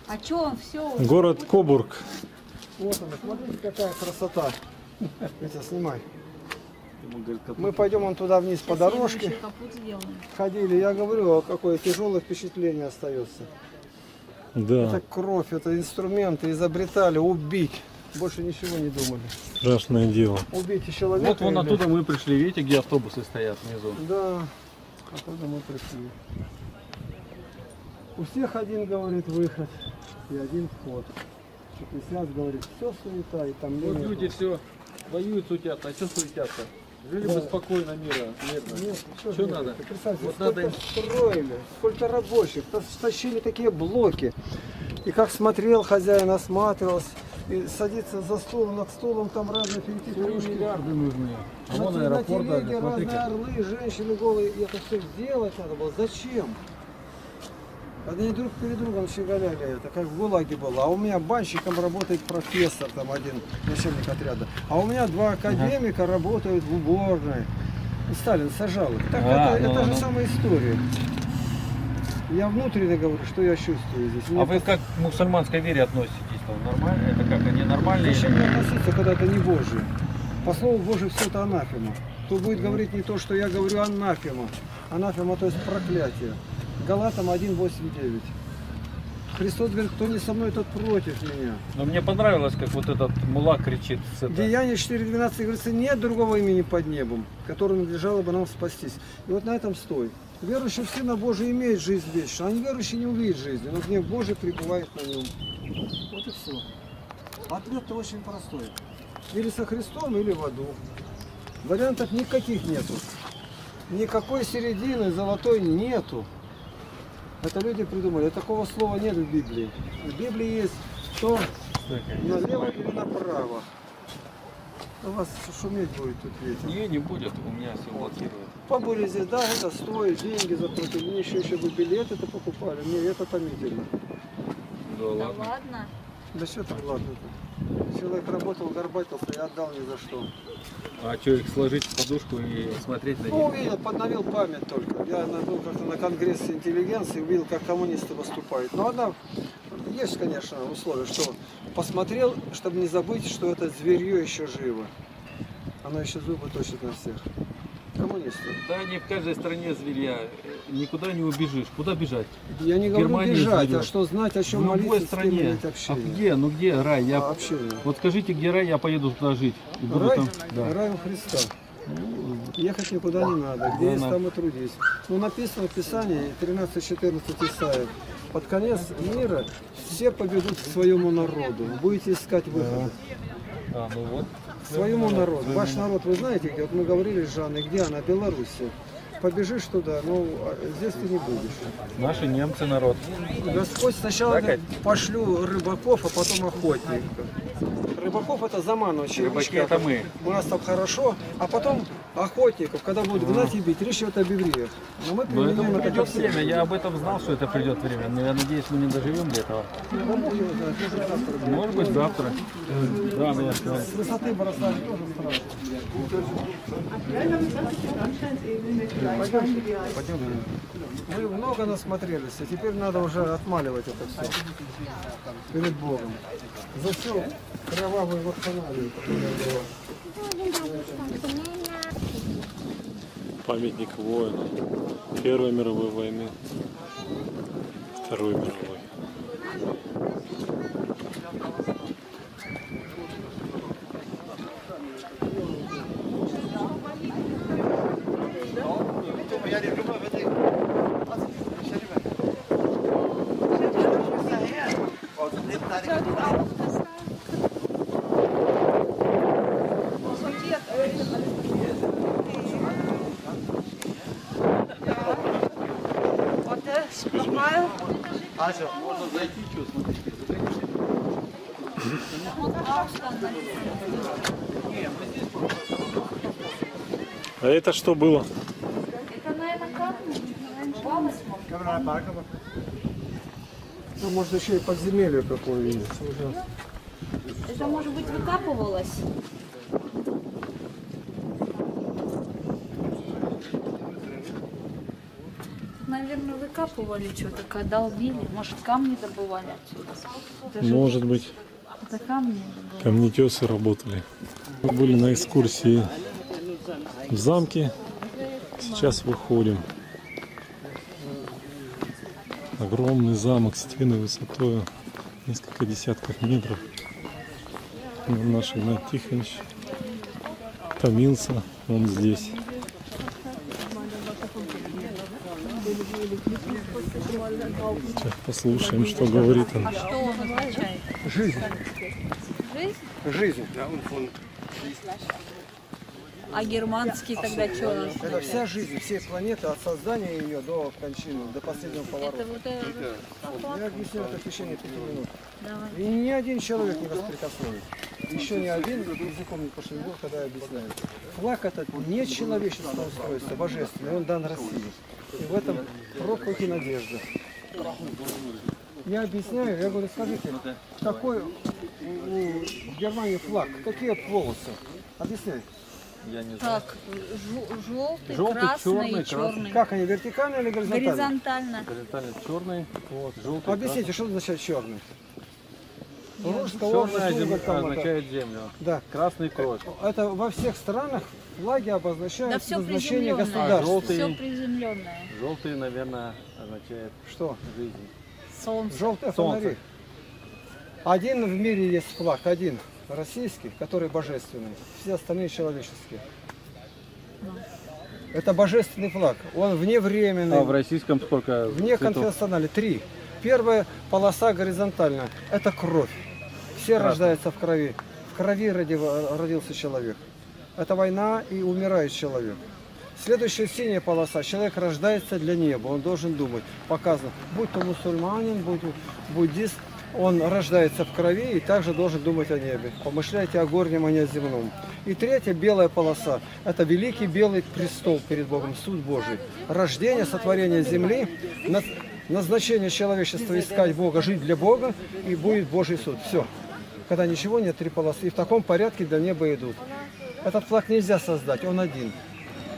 А что он все? город Кобург. Вот она, смотрите, какая красота. Петя, снимай. Мы пойдем он туда вниз по дорожке. Ходили, я говорю, а какое тяжелое впечатление остается. Да, Это кровь, это инструменты изобретали, убить. Больше ничего не думали. страшное дело. Убить человека. Вот вон или- оттуда мы пришли, видите, где автобусы стоят внизу. Да, оттуда мы пришли. У всех один, говорит, выход и один вход. Экклесиаст говорит, все суета и там Вот люди все воюют, суетятся, а что суетятся? Жили бы спокойно, мира, мирно. Нет, что, Что надо? ты представь, Вот сколько надо строили, сколько рабочих, та- стащили такие блоки. И как смотрел хозяин, осматривался, и садится за столом, над столом там разные финти, кружки. миллиарды нужны. А На, вон те- на аэропорт телеге разные орлы, женщины голые. И это все сделать надо было. Зачем? Они друг перед другом щеголяли это, как в ГУЛАГе было. А у меня банщиком работает профессор, там один начальник отряда. А у меня два академика работают в уборной. Сталин сажал их. Так А, это, ну, это же ну. самая история. Я внутренне говорю, что я чувствую здесь. Мне А вы как к мусульманской вере относитесь? Нормально? Это как, они нормальные? Зачем мне относиться, когда это не Божие? По слову Божию все это анафема. Кто будет говорить не то, что я говорю, анафема. Анафема, то есть проклятие. Галатам 1.8.9. Христос говорит, кто не со мной, тот против меня. Но мне понравилось, как вот этот мула кричит с этого. Деяние 4.12 говорится, нет другого имени под небом, которым надлежало бы нам спастись. И вот на этом стой. Верующий в Сына Божий имеет жизнь вечную, а неверующий не увидит жизни, но гнев Божий пребывает на нем. И все. Ответ-то очень простой. Или со Христом, или в аду. Вариантов никаких нету. Никакой середины золотой нету. Это люди придумали. Такого слова нет в Библии. В Библии есть то налево или направо. У вас шуметь будет тут ветер. Не, не будет, у меня все блокирует. Побыли здесь, да, это стоит, деньги заплатили. Мне еще, еще бы билеты-то покупали. Мне это томительно. Да Да ладно. Да что там ладно. Человек работал, горбатился и отдал ни за что. А что, их сложить в подушку и смотреть на Ну, них? увидел, подновил память только. Я на- был как-то на конгрессе интеллигенции, увидел, как коммунисты выступают. Но одна, есть, конечно, условие, что посмотрел, чтобы не забыть, что это зверье еще живо. Оно еще зубы точит на всех. Коммунисты. Да не в каждой стране зверя. Никуда не убежишь. Куда бежать? Я не говорю Германия бежать, зверё. а что знать, о чем в любой стране. А где? Ну где рай? Я... А, общение. Вот скажите, где рай, я поеду туда жить. И буду Рай? там. Да. Рай у Христа. Ехать никуда не надо. Где есть, Да, там и трудись. Ну, написано в Писании, 13-14 Исаия. Под конец мира все победут к своему народу. Будете искать выхода. А, ну вот. Своему народу. Ваш народ, вы знаете, где? Вот мы говорили с Жанной, где она? Белоруссия. Побежишь туда, ну, а здесь ты не будешь. Наши немцы народ. Господь сначала Да, говорит, пошлю рыбаков, а потом охотников. Рыбаков это заманывать Рыбаки это мы. У нас там хорошо, а потом охотников, когда будут гнать и бить, речь идет об евреях. Но мы Но этому это придет всем. время. Я об этом знал, что это придет время. Но я надеюсь, мы не доживем до этого. Ну, может, быть, завтра. Да, ну, я С высоты бросали тоже страшно. Мы много насмотрелись, и теперь надо уже отмаливать это все перед Богом. За все кровавую вакханалию, которая была. Памятник воина Первой мировой войны, Второй мировой. А это что было? Это, наверное, камни. Ну, может еще и подземелье какое есть. Это, может быть, выкапывалось. Наверное, выкапывали что-то, когда долбили. Может, камни добывали отсюда. Может быть, это камни добывали. камнетесы работали. Мы были на экскурсии в замке. Сейчас выходим. Огромный замок с стеной высотой несколько десятков метров. Наш Игнат Тихонович томился он здесь. Сейчас послушаем, что говорит он. А что он означает? Жизнь. Жизнь? Жизнь. А германский тогда что? Это вся жизнь, всей планеты, от создания ее до кончины, до последнего Это поворота. вот это... Я объясню это в течение пяти минут. Давай. И ни один человек не воспрекословит. Еще ни один языком не пошевелил, когда я объясняю. Флаг этот не человеческого устройства, божественный, он дан России. И в этом проклятие надежда. Я объясняю, я говорю, скажите, какой у- Германии флаг, какие полосы? Объясняй. Так, жу- желтый, Желтый, красный черный, черный. Как они, вертикально или горизонтально? Горизонтально. Горизонтально черный, вот, желтый, Объясните, что означает черный? Русская Черная земля там это- означает землю. Да. Красный кровь. Это во всех странах флаги обозначают Да все назначение приземленное. государства. желтый. Все приземленное. Желтый, наверное, означает Что? жизнь. Солнце. Желтые Солнце. фонари. Один в мире есть флаг, один российский, который божественный. Все остальные человеческие. Это божественный флаг. Он вневременный, А в российском сколько вне цветов? конфессиональный. Три. Первая полоса горизонтальная. Это кровь. Все рождаются в крови. В крови роди- родился человек. Это война и умирает человек. Следующая синяя полоса. Человек рождается для неба. Он должен думать. Показано. Будь то мусульманин, будь буддист, он рождается в крови и также должен думать о небе. Помышляйте о горнем, а не о земном. И третья белая полоса. Это великий белый престол перед Богом, суд Божий. Рождение, сотворение земли, на- назначение человечества искать Бога, жить для Бога, и будет Божий суд. Все. Когда ничего нет, три полосы. И в таком порядке до неба идут. Этот флаг нельзя создать, он один.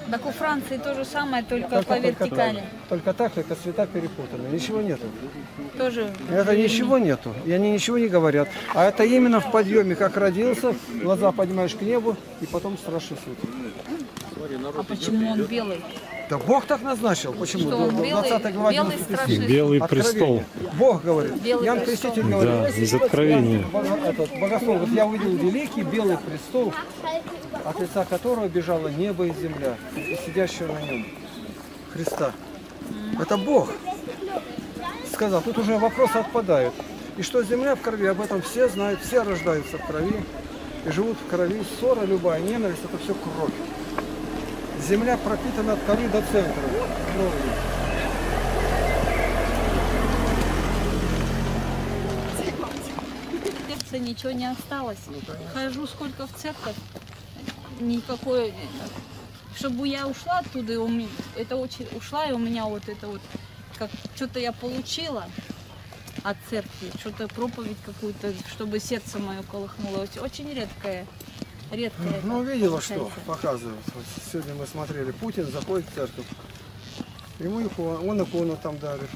Так у Франции то же самое, только, Только- по только- вертикали. Только так, только цвета перепутаны. Ничего нету. Тоже. Это ничего нету. И они ничего не говорят. А это именно в подъеме, как родился, глаза поднимаешь к небу, и потом страшный суд. А почему он белый? Да Бог так назначил. Почему? Что он 20 глава белый, белый 11 стих. страшный. Белый Откровение. престол. Бог говорит. Белый Ян престол. Креститель говорит. Да, из Откровения. Этот, богослов, вот я увидел великий белый престол, от лица которого бежало небо и земля, и сидящего на нем Христа. Это Бог. Сказал, тут уже вопросы отпадают. И что земля в крови, об этом все знают, все рождаются в крови и живут в крови. Ссора любая, ненависть, это все кровь. Земля пропитана от коры до центра кровью. Сердце ничего не осталось. Хожу сколько в церковь, никакой... Чтобы я ушла оттуда, это очень ушла, и у меня вот это вот, как что-то я получила от церкви, что-то проповедь какую-то, чтобы сердце мое колыхнулось. Очень редкое, редкое. Ну, видела, что показывают. Вот сегодня мы смотрели, Путин заходит в церковь. Ему икону, он икону там дарит.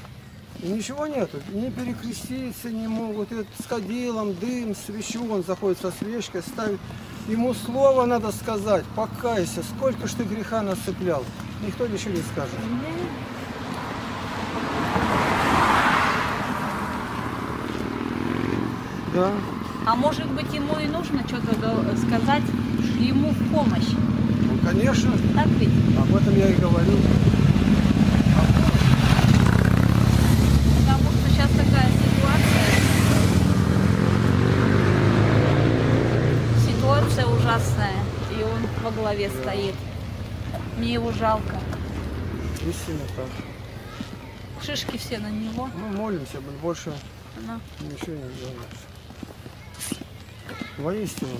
И ничего нету. Не перекреститься не могут. И с кадилом, дым, свечу. Он заходит со свечкой, ставит. Ему слово надо сказать. Покайся. Сколько ж ты греха насыплял. Никто ничего не скажет. Да. А может быть ему и нужно что-то до- сказать ему в помощь. Ну, конечно. Так ведь? Об этом я и говорю. Потому что сейчас такая ситуация. Ситуация ужасная. И он во главе стоит. Мне его жалко. Истинно так. Шишки все на него. Мы молимся, больше Ну, ничего не делаем. Воистину,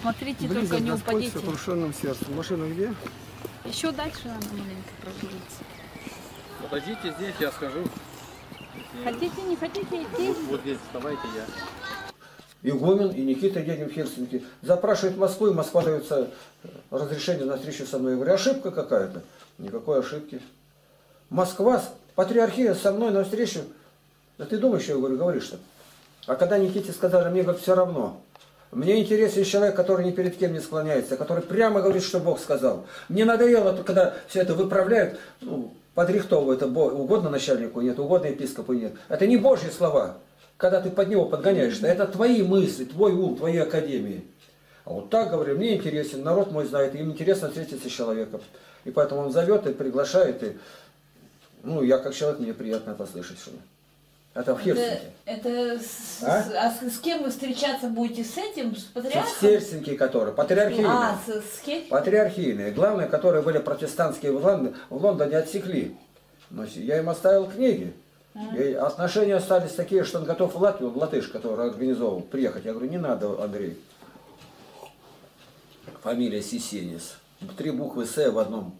смотрите, близок только не Господь упадите. сокрушенным сердцем. Машина где? Еще дальше надо маленько прогулиться. Подождите здесь, я скажу. Хотите, не хотите идти? Вот здесь вставайте, я. Игумен и Никита едем в Хельсинки. Запрашивает Москву, и Москва дается разрешение на встречу со мной. Я говорю, ошибка какая-то. Никакой ошибки. Москва, с- патриархия со мной на встречу. Да ты думаешь, я говорю, говоришь-то? А когда Никите сказали, мне говорят, все равно. Мне интересен человек, который ни перед кем не склоняется, который прямо говорит, что Бог сказал. Мне надоело, когда все это выправляют, ну, подрихтовывают, это угодно начальнику нет, угодно епископу нет. Это не Божьи слова, когда ты под него подгоняешься. Это твои мысли, твой ум, твои академии. А вот так, говорю, мне интересен, народ мой знает, им интересно встретиться с человеком. И поэтому он зовет и приглашает, и, ну, я как человек, мне приятно это слышать. Что. Это в Хельсинки. Это, это с, А? с- а с, с кем вы встречаться будете? С этим, с патриархом? Хельсинки, которые, патриархийные. А, с, с кем? Патриархийные. Главные, которые были протестантские в Лондоне, в Лондоне отсекли. Но я им оставил книги. И отношения остались такие, что он готов в Латвию, в латыш, который организовал, приехать. Я говорю, не надо, Андрей. Фамилия Сисенис. Три буквы С в одном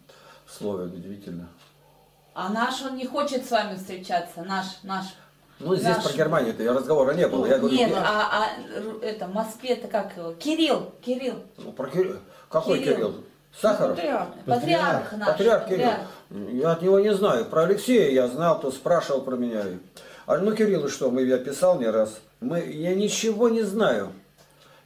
слове, удивительно. А наш он не хочет с вами встречаться, наш, наш. Ну, здесь Наш. про Германию-то разговора не было. Я говорю, Нет, «Нет». а, а р- это, в Москве-то как его? Кирилл, Кирилл. Ну, про Кирилл. Какой Кирилл. Кирилл? Сахаров? Патриарх, наш. Патриарх Кирилл. Я от него не знаю. Про Алексея я знал, кто спрашивал про меня. А ну Кириллу что, мы я писал не раз. Мы, я ничего не знаю.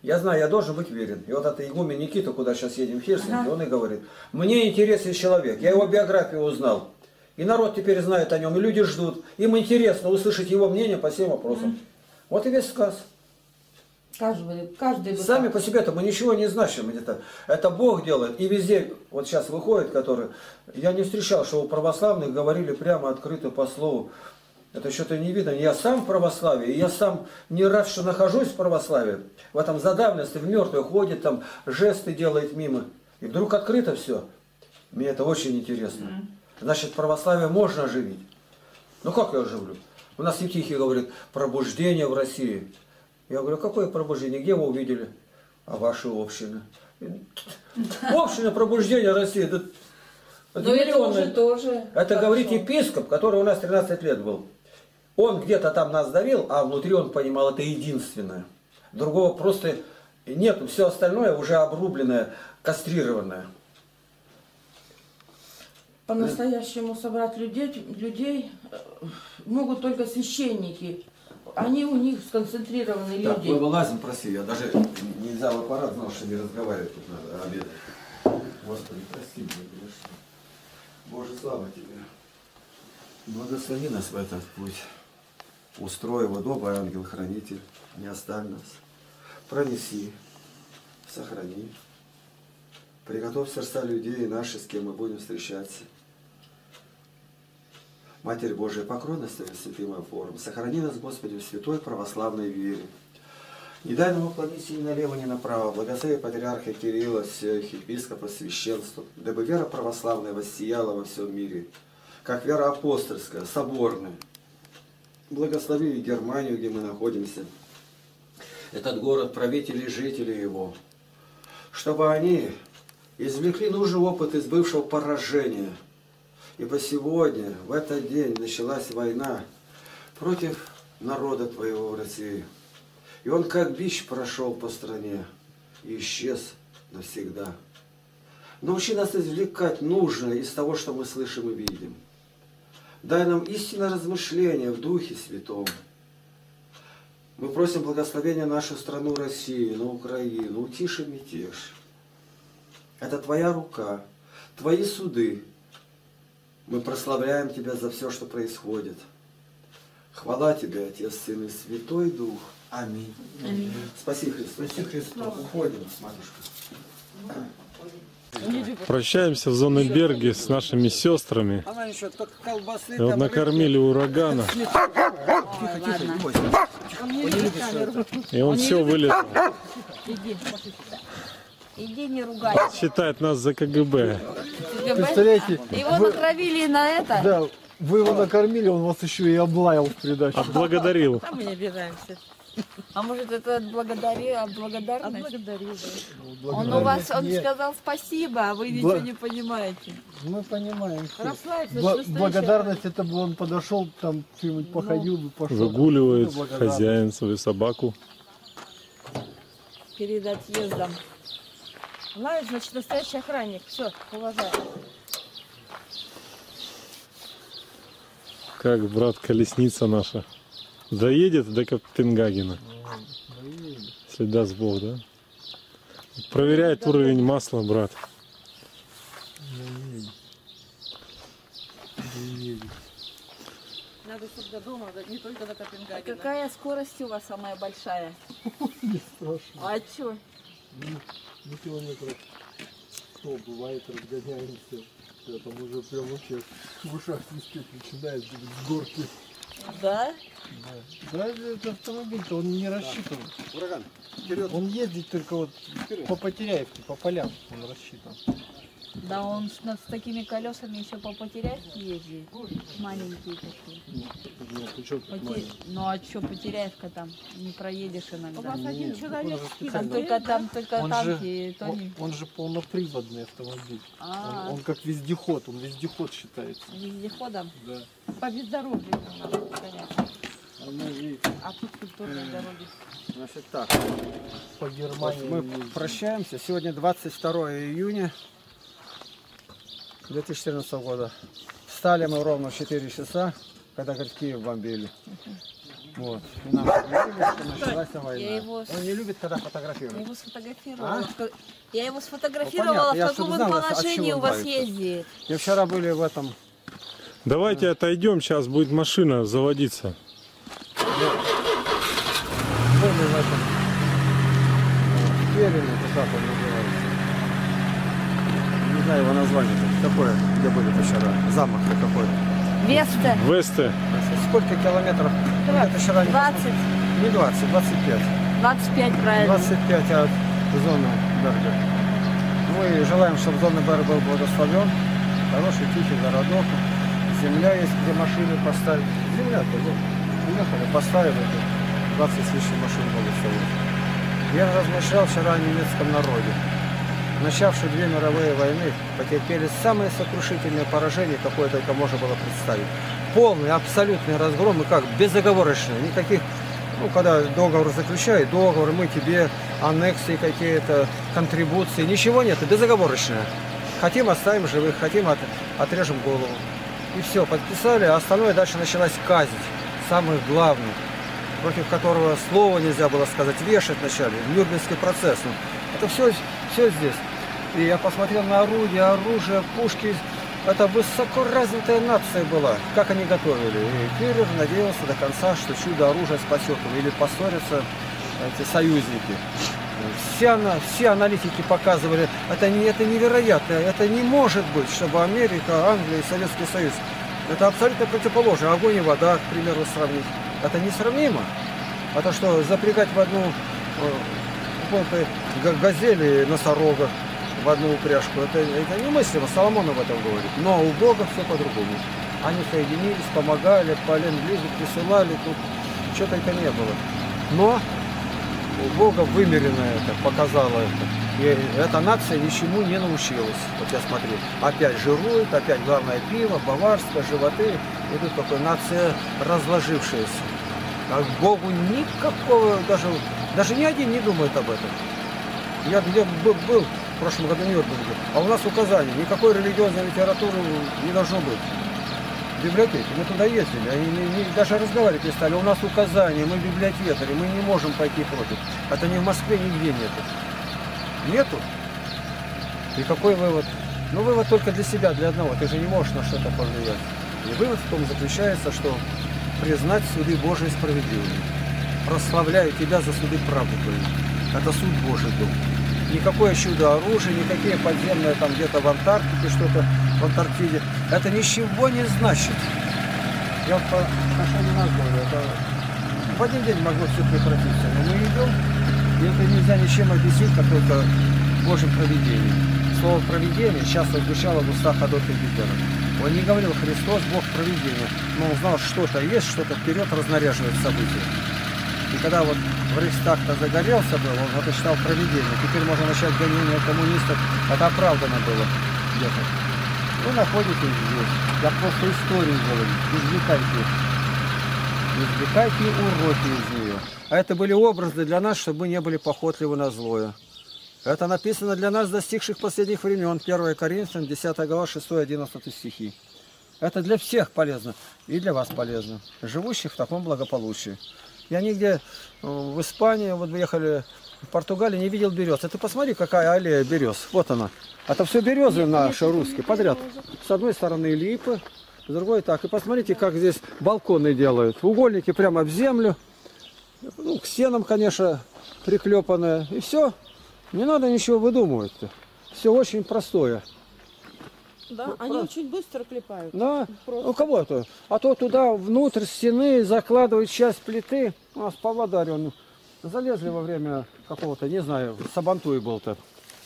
Я знаю, я должен быть верен. И вот это игумен Никита, куда сейчас едем в Хельсинки, он и говорит, мне интересен человек, я его биографию узнал. И народ теперь знает о нем, и люди ждут. Им интересно услышать его мнение по всем вопросам. Вот и весь сказ. Каждый, каждый бы Сами так. по себе-то мы ничего не значим. Это, это Бог делает. И везде, вот сейчас выходит, который... Я не встречал, что у православных говорили прямо открыто по слову. Это что-то не видно. Я сам в православии, я сам не рад, что нахожусь в православии. В этом задавленности, в мертвые ходит, там жесты делает мимо. И вдруг открыто все. Мне это очень интересно. Значит, православие можно оживить. Ну как я оживлю? У нас Евтихий говорит, пробуждение в России. Я говорю, какое пробуждение? Где вы увидели? А ваши общины. Община пробуждения России. Это, это Но это миллионное. уже тоже. Это хорошо. говорит епископ, который у нас 13 лет был. Он где-то там нас давил, а внутри он понимал, это единственное. Другого просто нет. Все остальное уже обрубленное, кастрированное. По-настоящему собрать людей, людей э, могут только священники. Они у них сконцентрированные Так, люди. мы вылазим, прости, я даже нельзя в аппарат, знал, что не разговаривать тут надо, обедать. Господи, прости меня, грешно. Боже, слава Тебе. Благослови нас в этот путь. Устрой его, добрый ангел-хранитель, не оставь нас. Пронеси, сохрани. Приготовь сердца людей наши, с кем мы будем встречаться. Матерь Божия, Твоим святым форум. Сохрани нас, Господи, в святой православной вере. Не дай нам уклониться ни налево, ни направо. Благослови патриарха Кирилла, епископа, священства, дабы вера православная воссияла во всем мире, как вера апостольская, соборная. Благослови и Германию, где мы находимся, этот город, правители, жители его, чтобы они извлекли нужный опыт из бывшего поражения. Ибо сегодня, в этот день, началась война против народа Твоего в России. И он как бич прошел по стране и исчез навсегда. Научи нас извлекать нужное из того, что мы слышим и видим. Дай нам истинное размышление в Духе Святом. Мы просим благословения нашу страну Россию, на Украину, утиши мятеж. Это Твоя рука, Твои суды, Мы прославляем Тебя за все, что происходит. Хвала Тебе, Отец, Сын и Святой Дух. Аминь. Аминь. Спаси Христос. Спаси Христос. Уходим, матушка. Прощаемся в Зоннеберге с нашими сестрами. И вот накормили урагана, и он все вылетел. Иди. Не ругайся. Считает нас за КГБ. Представляете, Его натравили на это. да, вы его накормили, он вас еще и облаял в придачу. Отблагодарил. А мы не обижаемся. А может это от благодари, от благодарность? Отблагодарил, да. Он у вас, он Нет. сказал спасибо, а вы ничего Бла- не понимаете. Мы понимаем. что Расслабься, бла- благодарность это бы он подошел, там что-нибудь походил бы, пошел. Выгуливает Ну, хозяин свою собаку. Перед отъездом. Лаешь, значит, настоящий охранник. Все, уважаю. Как, брат, колесница наша. Доедет до Копенгагена. Если даст Бог, да? Проверяет уровень масла, брат. Надо, чтобы до дома, не только до А Копенгагена. какая скорость у вас самая большая? Не страшно. А чё? Ну, километров 100 бывает, разгоняемся. Я там уже прям вообще в ушах свистеть начинает с горки. Да? Да, это автомобиль-то он не рассчитан. Ураган, вперед. Он ездит только вот по Потеряевке, по полям он рассчитан. Да он с, с такими колесами еще по потеряевке ездит. Маленькие такие. Нет, ты чё тут Поте- маленький? Ну а что потеряевка там? Не проедешь У вас иногда. один Нет, человек он же Там только там только Он танки, же, то он, не. он же полноприводный автомобиль. А, Он, он как вездеход, он вездеход считается. вездеходом. Да. по бездорожью надо гоняться. А А тут культурные дороги. Значит так, по Германии мы прощаемся. Сегодня 22 июня 2014 года. Встали мы ровно в 4 часа, когда, говорит, Киев бомбили. Вот. И нам объявили, что началась война. Я его Он не любит, когда Я фотографируют. его сфотографировала. А? Я его Ну, сфотографировала, понятно, в я каком он положении у вас ездит. Мы вчера были в этом Давайте отойдем, сейчас будет машина заводиться. были в этом как он называется? Не знаю его название. Какое, где были вчера? Замок какой? Веста Весте. Сколько километров? Это вчера не 20, Не 20, 25. 25 правильно. 25 от зоны Берга. Мы желаем, чтобы зона Берга был благословен. Хороший, тихий городок. Земля есть, где машины поставить. Земля-то. Уехали, поставили. тут 20 с лишним машин было всего. Я размышлял вчера о немецком народе. Начавшие две мировые войны, потерпели самые сокрушительные поражения, какое только можно было представить. Полный, абсолютный разгром, и как, безоговорочно, никаких ну, когда договор заключают, договор, мы тебе, аннексии какие-то, контрибуции, ничего нет, безоговорочное. Хотим оставим живых, хотим от- отрежем голову. И все, подписали, а остальное дальше началась казнь, самых главных, против которого слова нельзя было сказать, вешать начали, Нюрнбергский процесс. Ну, это все, все здесь. И я посмотрел на орудия, оружие, пушки. Это высоко развитая нация была. Как они готовили. И Фюрер надеялся до конца, что чудо оружия спасет его. Или поссорятся эти союзники. Все, все аналитики показывали, это, не, это невероятно, это не может быть, чтобы Америка, Англия и Советский Союз. Это абсолютно противоположно. Огонь и вода, к примеру, сравнить. Это несравнимо. Это что, запрягать в одну га- газели носорога в одну упряжку, это, это немыслимо, Соломон об этом говорит. Но у Бога все по-другому. Они соединились, помогали, по ленд-лизу присылали, тут что только не было. Но у Бога вымерено это, показало это. И эта нация ничему не научилась. Вот я смотрю, опять жирует, опять главное пиво, баварское, животы. И тут такой нация разложившаяся. А к Богу никакого, даже, даже ни один не думает об этом. Я где был, был в прошлом году Нюрнберге, а у нас указание, никакой религиозной литературы не должно быть. В библиотеке, мы туда ездили, они не- не- даже разговаривать не стали. У нас указания, мы библиотекари, мы не можем пойти против. Это ни в Москве, нигде нету. Нету. И какой вывод? Но вывод только для себя, для одного. Ты же не можешь на что-то повлиять. И вывод в том заключается, что признать суды Божии справедливыми. Прославляю тебя за суды правды твоей. Это суд Божий был. Никакое чудо оружия, никакие подземные там где-то в Антарктике, что-то в Антарктиде. Это ничего не значит. Я по отношению нас говорю, это в один день могло все прекратиться. Но мы идем, и это нельзя ничем объяснить, как только Божьим провидением. Слово провидение часто звучало в устах Адольфа Гитлера. Он не говорил Христос, Бог провидения, но он знал, что-то есть, что-то вперед разнаряживает события. И когда вот в Рейхстаг-то загорелся был, он это считал провидением. Теперь можно начать гонение коммунистов. Это оправдано было где-то. Вы находитесь здесь. Я просто историю говорю. Извлекайте. Извлекайте уроки из нее. А это были образы для нас, чтобы мы не были похотливы на злое. Это написано для нас, достигших последних времен. 1 Коринфянам, 10 глава, 6-11 стихи. Это для всех полезно. И для вас полезно. Живущих в таком благополучии. Я нигде э, в Испании, вот выехали в Португалии, не видел берез. А ты посмотри, какая аллея берез. Вот она. Это все березы наши русские, подряд. С одной стороны липы, с другой так. И посмотрите, как здесь балконы делают. Угольники прямо в землю. Ну, к стенам, конечно, приклепанные. И все. Не надо ничего выдумывать-то. Все очень простое. Да, они очень быстро клепают. Да, Просто. у кого это? А то туда внутрь стены закладывают часть плиты. У нас в Павлодаре он залезли во время какого-то, не знаю, Сабантуй был-то,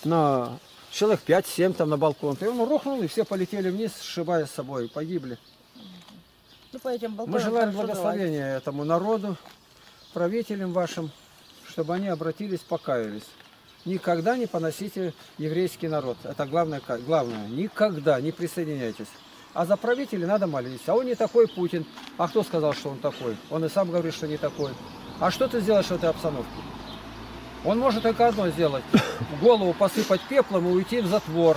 на человек 5-7 там на балкон. И он рухнул, и все полетели вниз, сшибая с собой, погибли. Ну, по этим Мы желаем благословения этому народу, правителям вашим, чтобы они обратились, покаялись. Никогда не поносите еврейский народ. Это главное, главное. Никогда не присоединяйтесь. А за правителей надо молиться. А он не такой Путин. А кто сказал, что он такой? Он и сам говорит, что не такой. А что ты сделаешь в этой обстановке? Он может только одно сделать. Голову посыпать пеплом и уйти в затвор.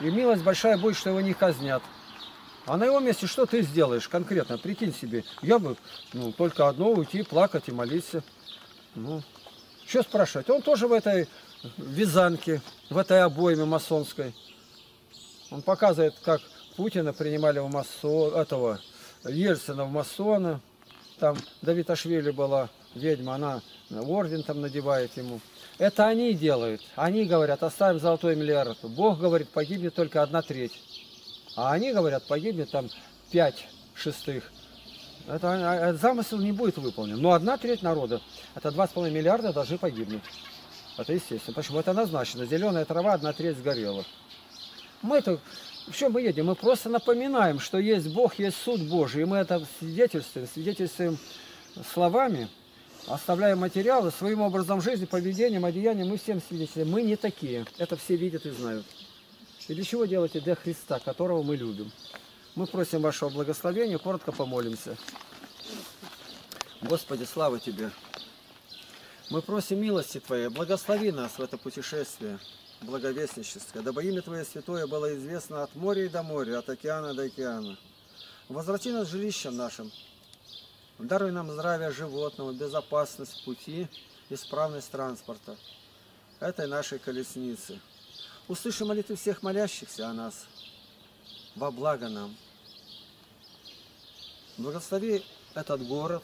И милость большая будет, что его не казнят. А на его месте что ты сделаешь конкретно? Прикинь себе. Я бы ну, только одно уйти, плакать и молиться. Ну, что спрашивать? Он тоже в этой вязанке, в этой обойме масонской. Он показывает, как Путина принимали в масон, этого Ельцина в масона. Там Давид Ашвили была ведьма, она орден там надевает ему. Это они делают. Они говорят, оставим золотой миллиард. Бог говорит, погибнет только одна треть. А они говорят, погибнет там пять шестых. Это, а, а, замысел не будет выполнен. Но одна треть народа, это 2,5 миллиарда должны погибнуть. Это естественно. Почему это назначено? Зеленая трава, одна треть сгорела. Мы это, в чем мы едем? Мы просто напоминаем, что есть Бог, есть суд Божий. И мы это свидетельствуем, свидетельствуем словами, оставляем материалы, своим образом жизни, поведением, одеянием. Мы всем свидетельствуем. Мы не такие. Это все видят и знают. И для чего делаете для Христа, которого мы любим? Мы просим вашего благословения, коротко помолимся. Господи, слава Тебе! Мы просим милости Твоей, благослови нас в это путешествие благовестническое, дабы имя Твое святое было известно от моря и до моря, от океана до океана. Возврати нас жилищем нашим, даруй нам здравие животного, безопасность пути, исправность транспорта, этой нашей колесницы. Услыши молитвы всех молящихся о нас, во благо нам. Благослови этот город,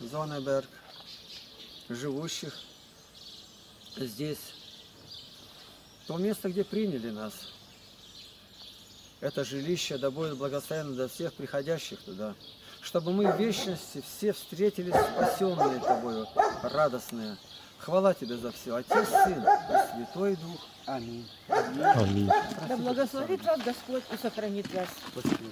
Зонеберг, живущих здесь, то место, где приняли нас. Это жилище, да будет благословенно для всех приходящих туда, чтобы мы в вечности все встретились спасенные Тобою, радостные. Хвала Тебе за все, Отец, Сын и Святой Дух. Аминь. Аминь. Да благословит вас Господь и сохранит вас. Спасибо.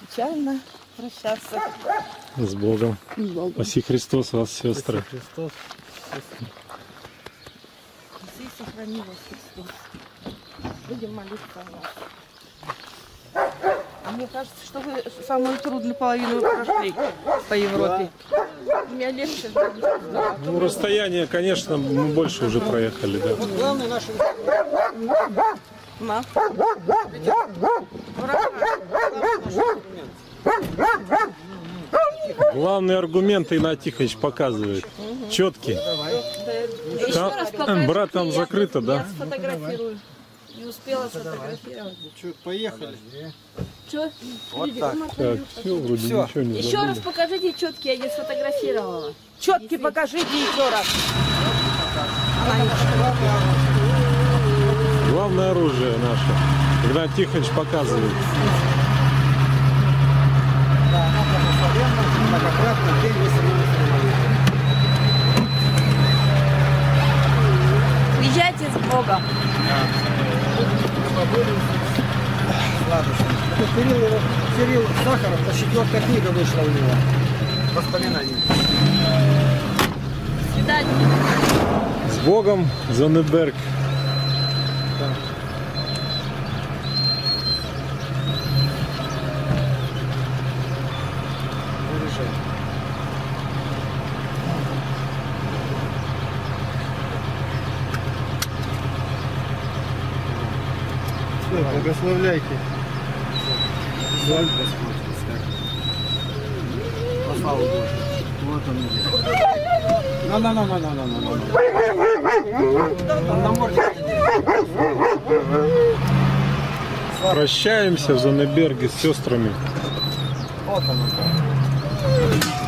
Печально прощаться. С Богом. Спаси Христос вас, сестры. Христос. Спаси и сохрани вас Христос. Будем молиться о вас. А мне кажется, что вы самую трудную половину прошли по Европе. У меня легче. Да. Ну, расстояние, конечно, мы больше уже проехали, да. Вот главный наш Ма. Главный аргумент Игнат Тихович показывает. Четкий. Еще раз покажите, брат, там я- закрыто, да? Я сфотографирую. Не успела сфотографировать. Что, поехали. Вот так. Так, все, вроде Всё. ничего не Еще раз забыли. покажите четкие, я не сфотографировала. Четки покажите еще раз. Главное оружие наше. Когда Тихонович показывает. Да, она благословенна, многократно, день веселилась Езжайте с Богом. сладостно. Это Кирилл, его- Кирилл Сахаров, это четвертая книга вышла у него. Воспоминания. До свидания. С Богом. Заряжай. Все, благословляйте. Соль Господь, Господь. Во славу Божию. Вот он. Он на морде Прощаемся в Зоннеберге с сестрами. Вот он.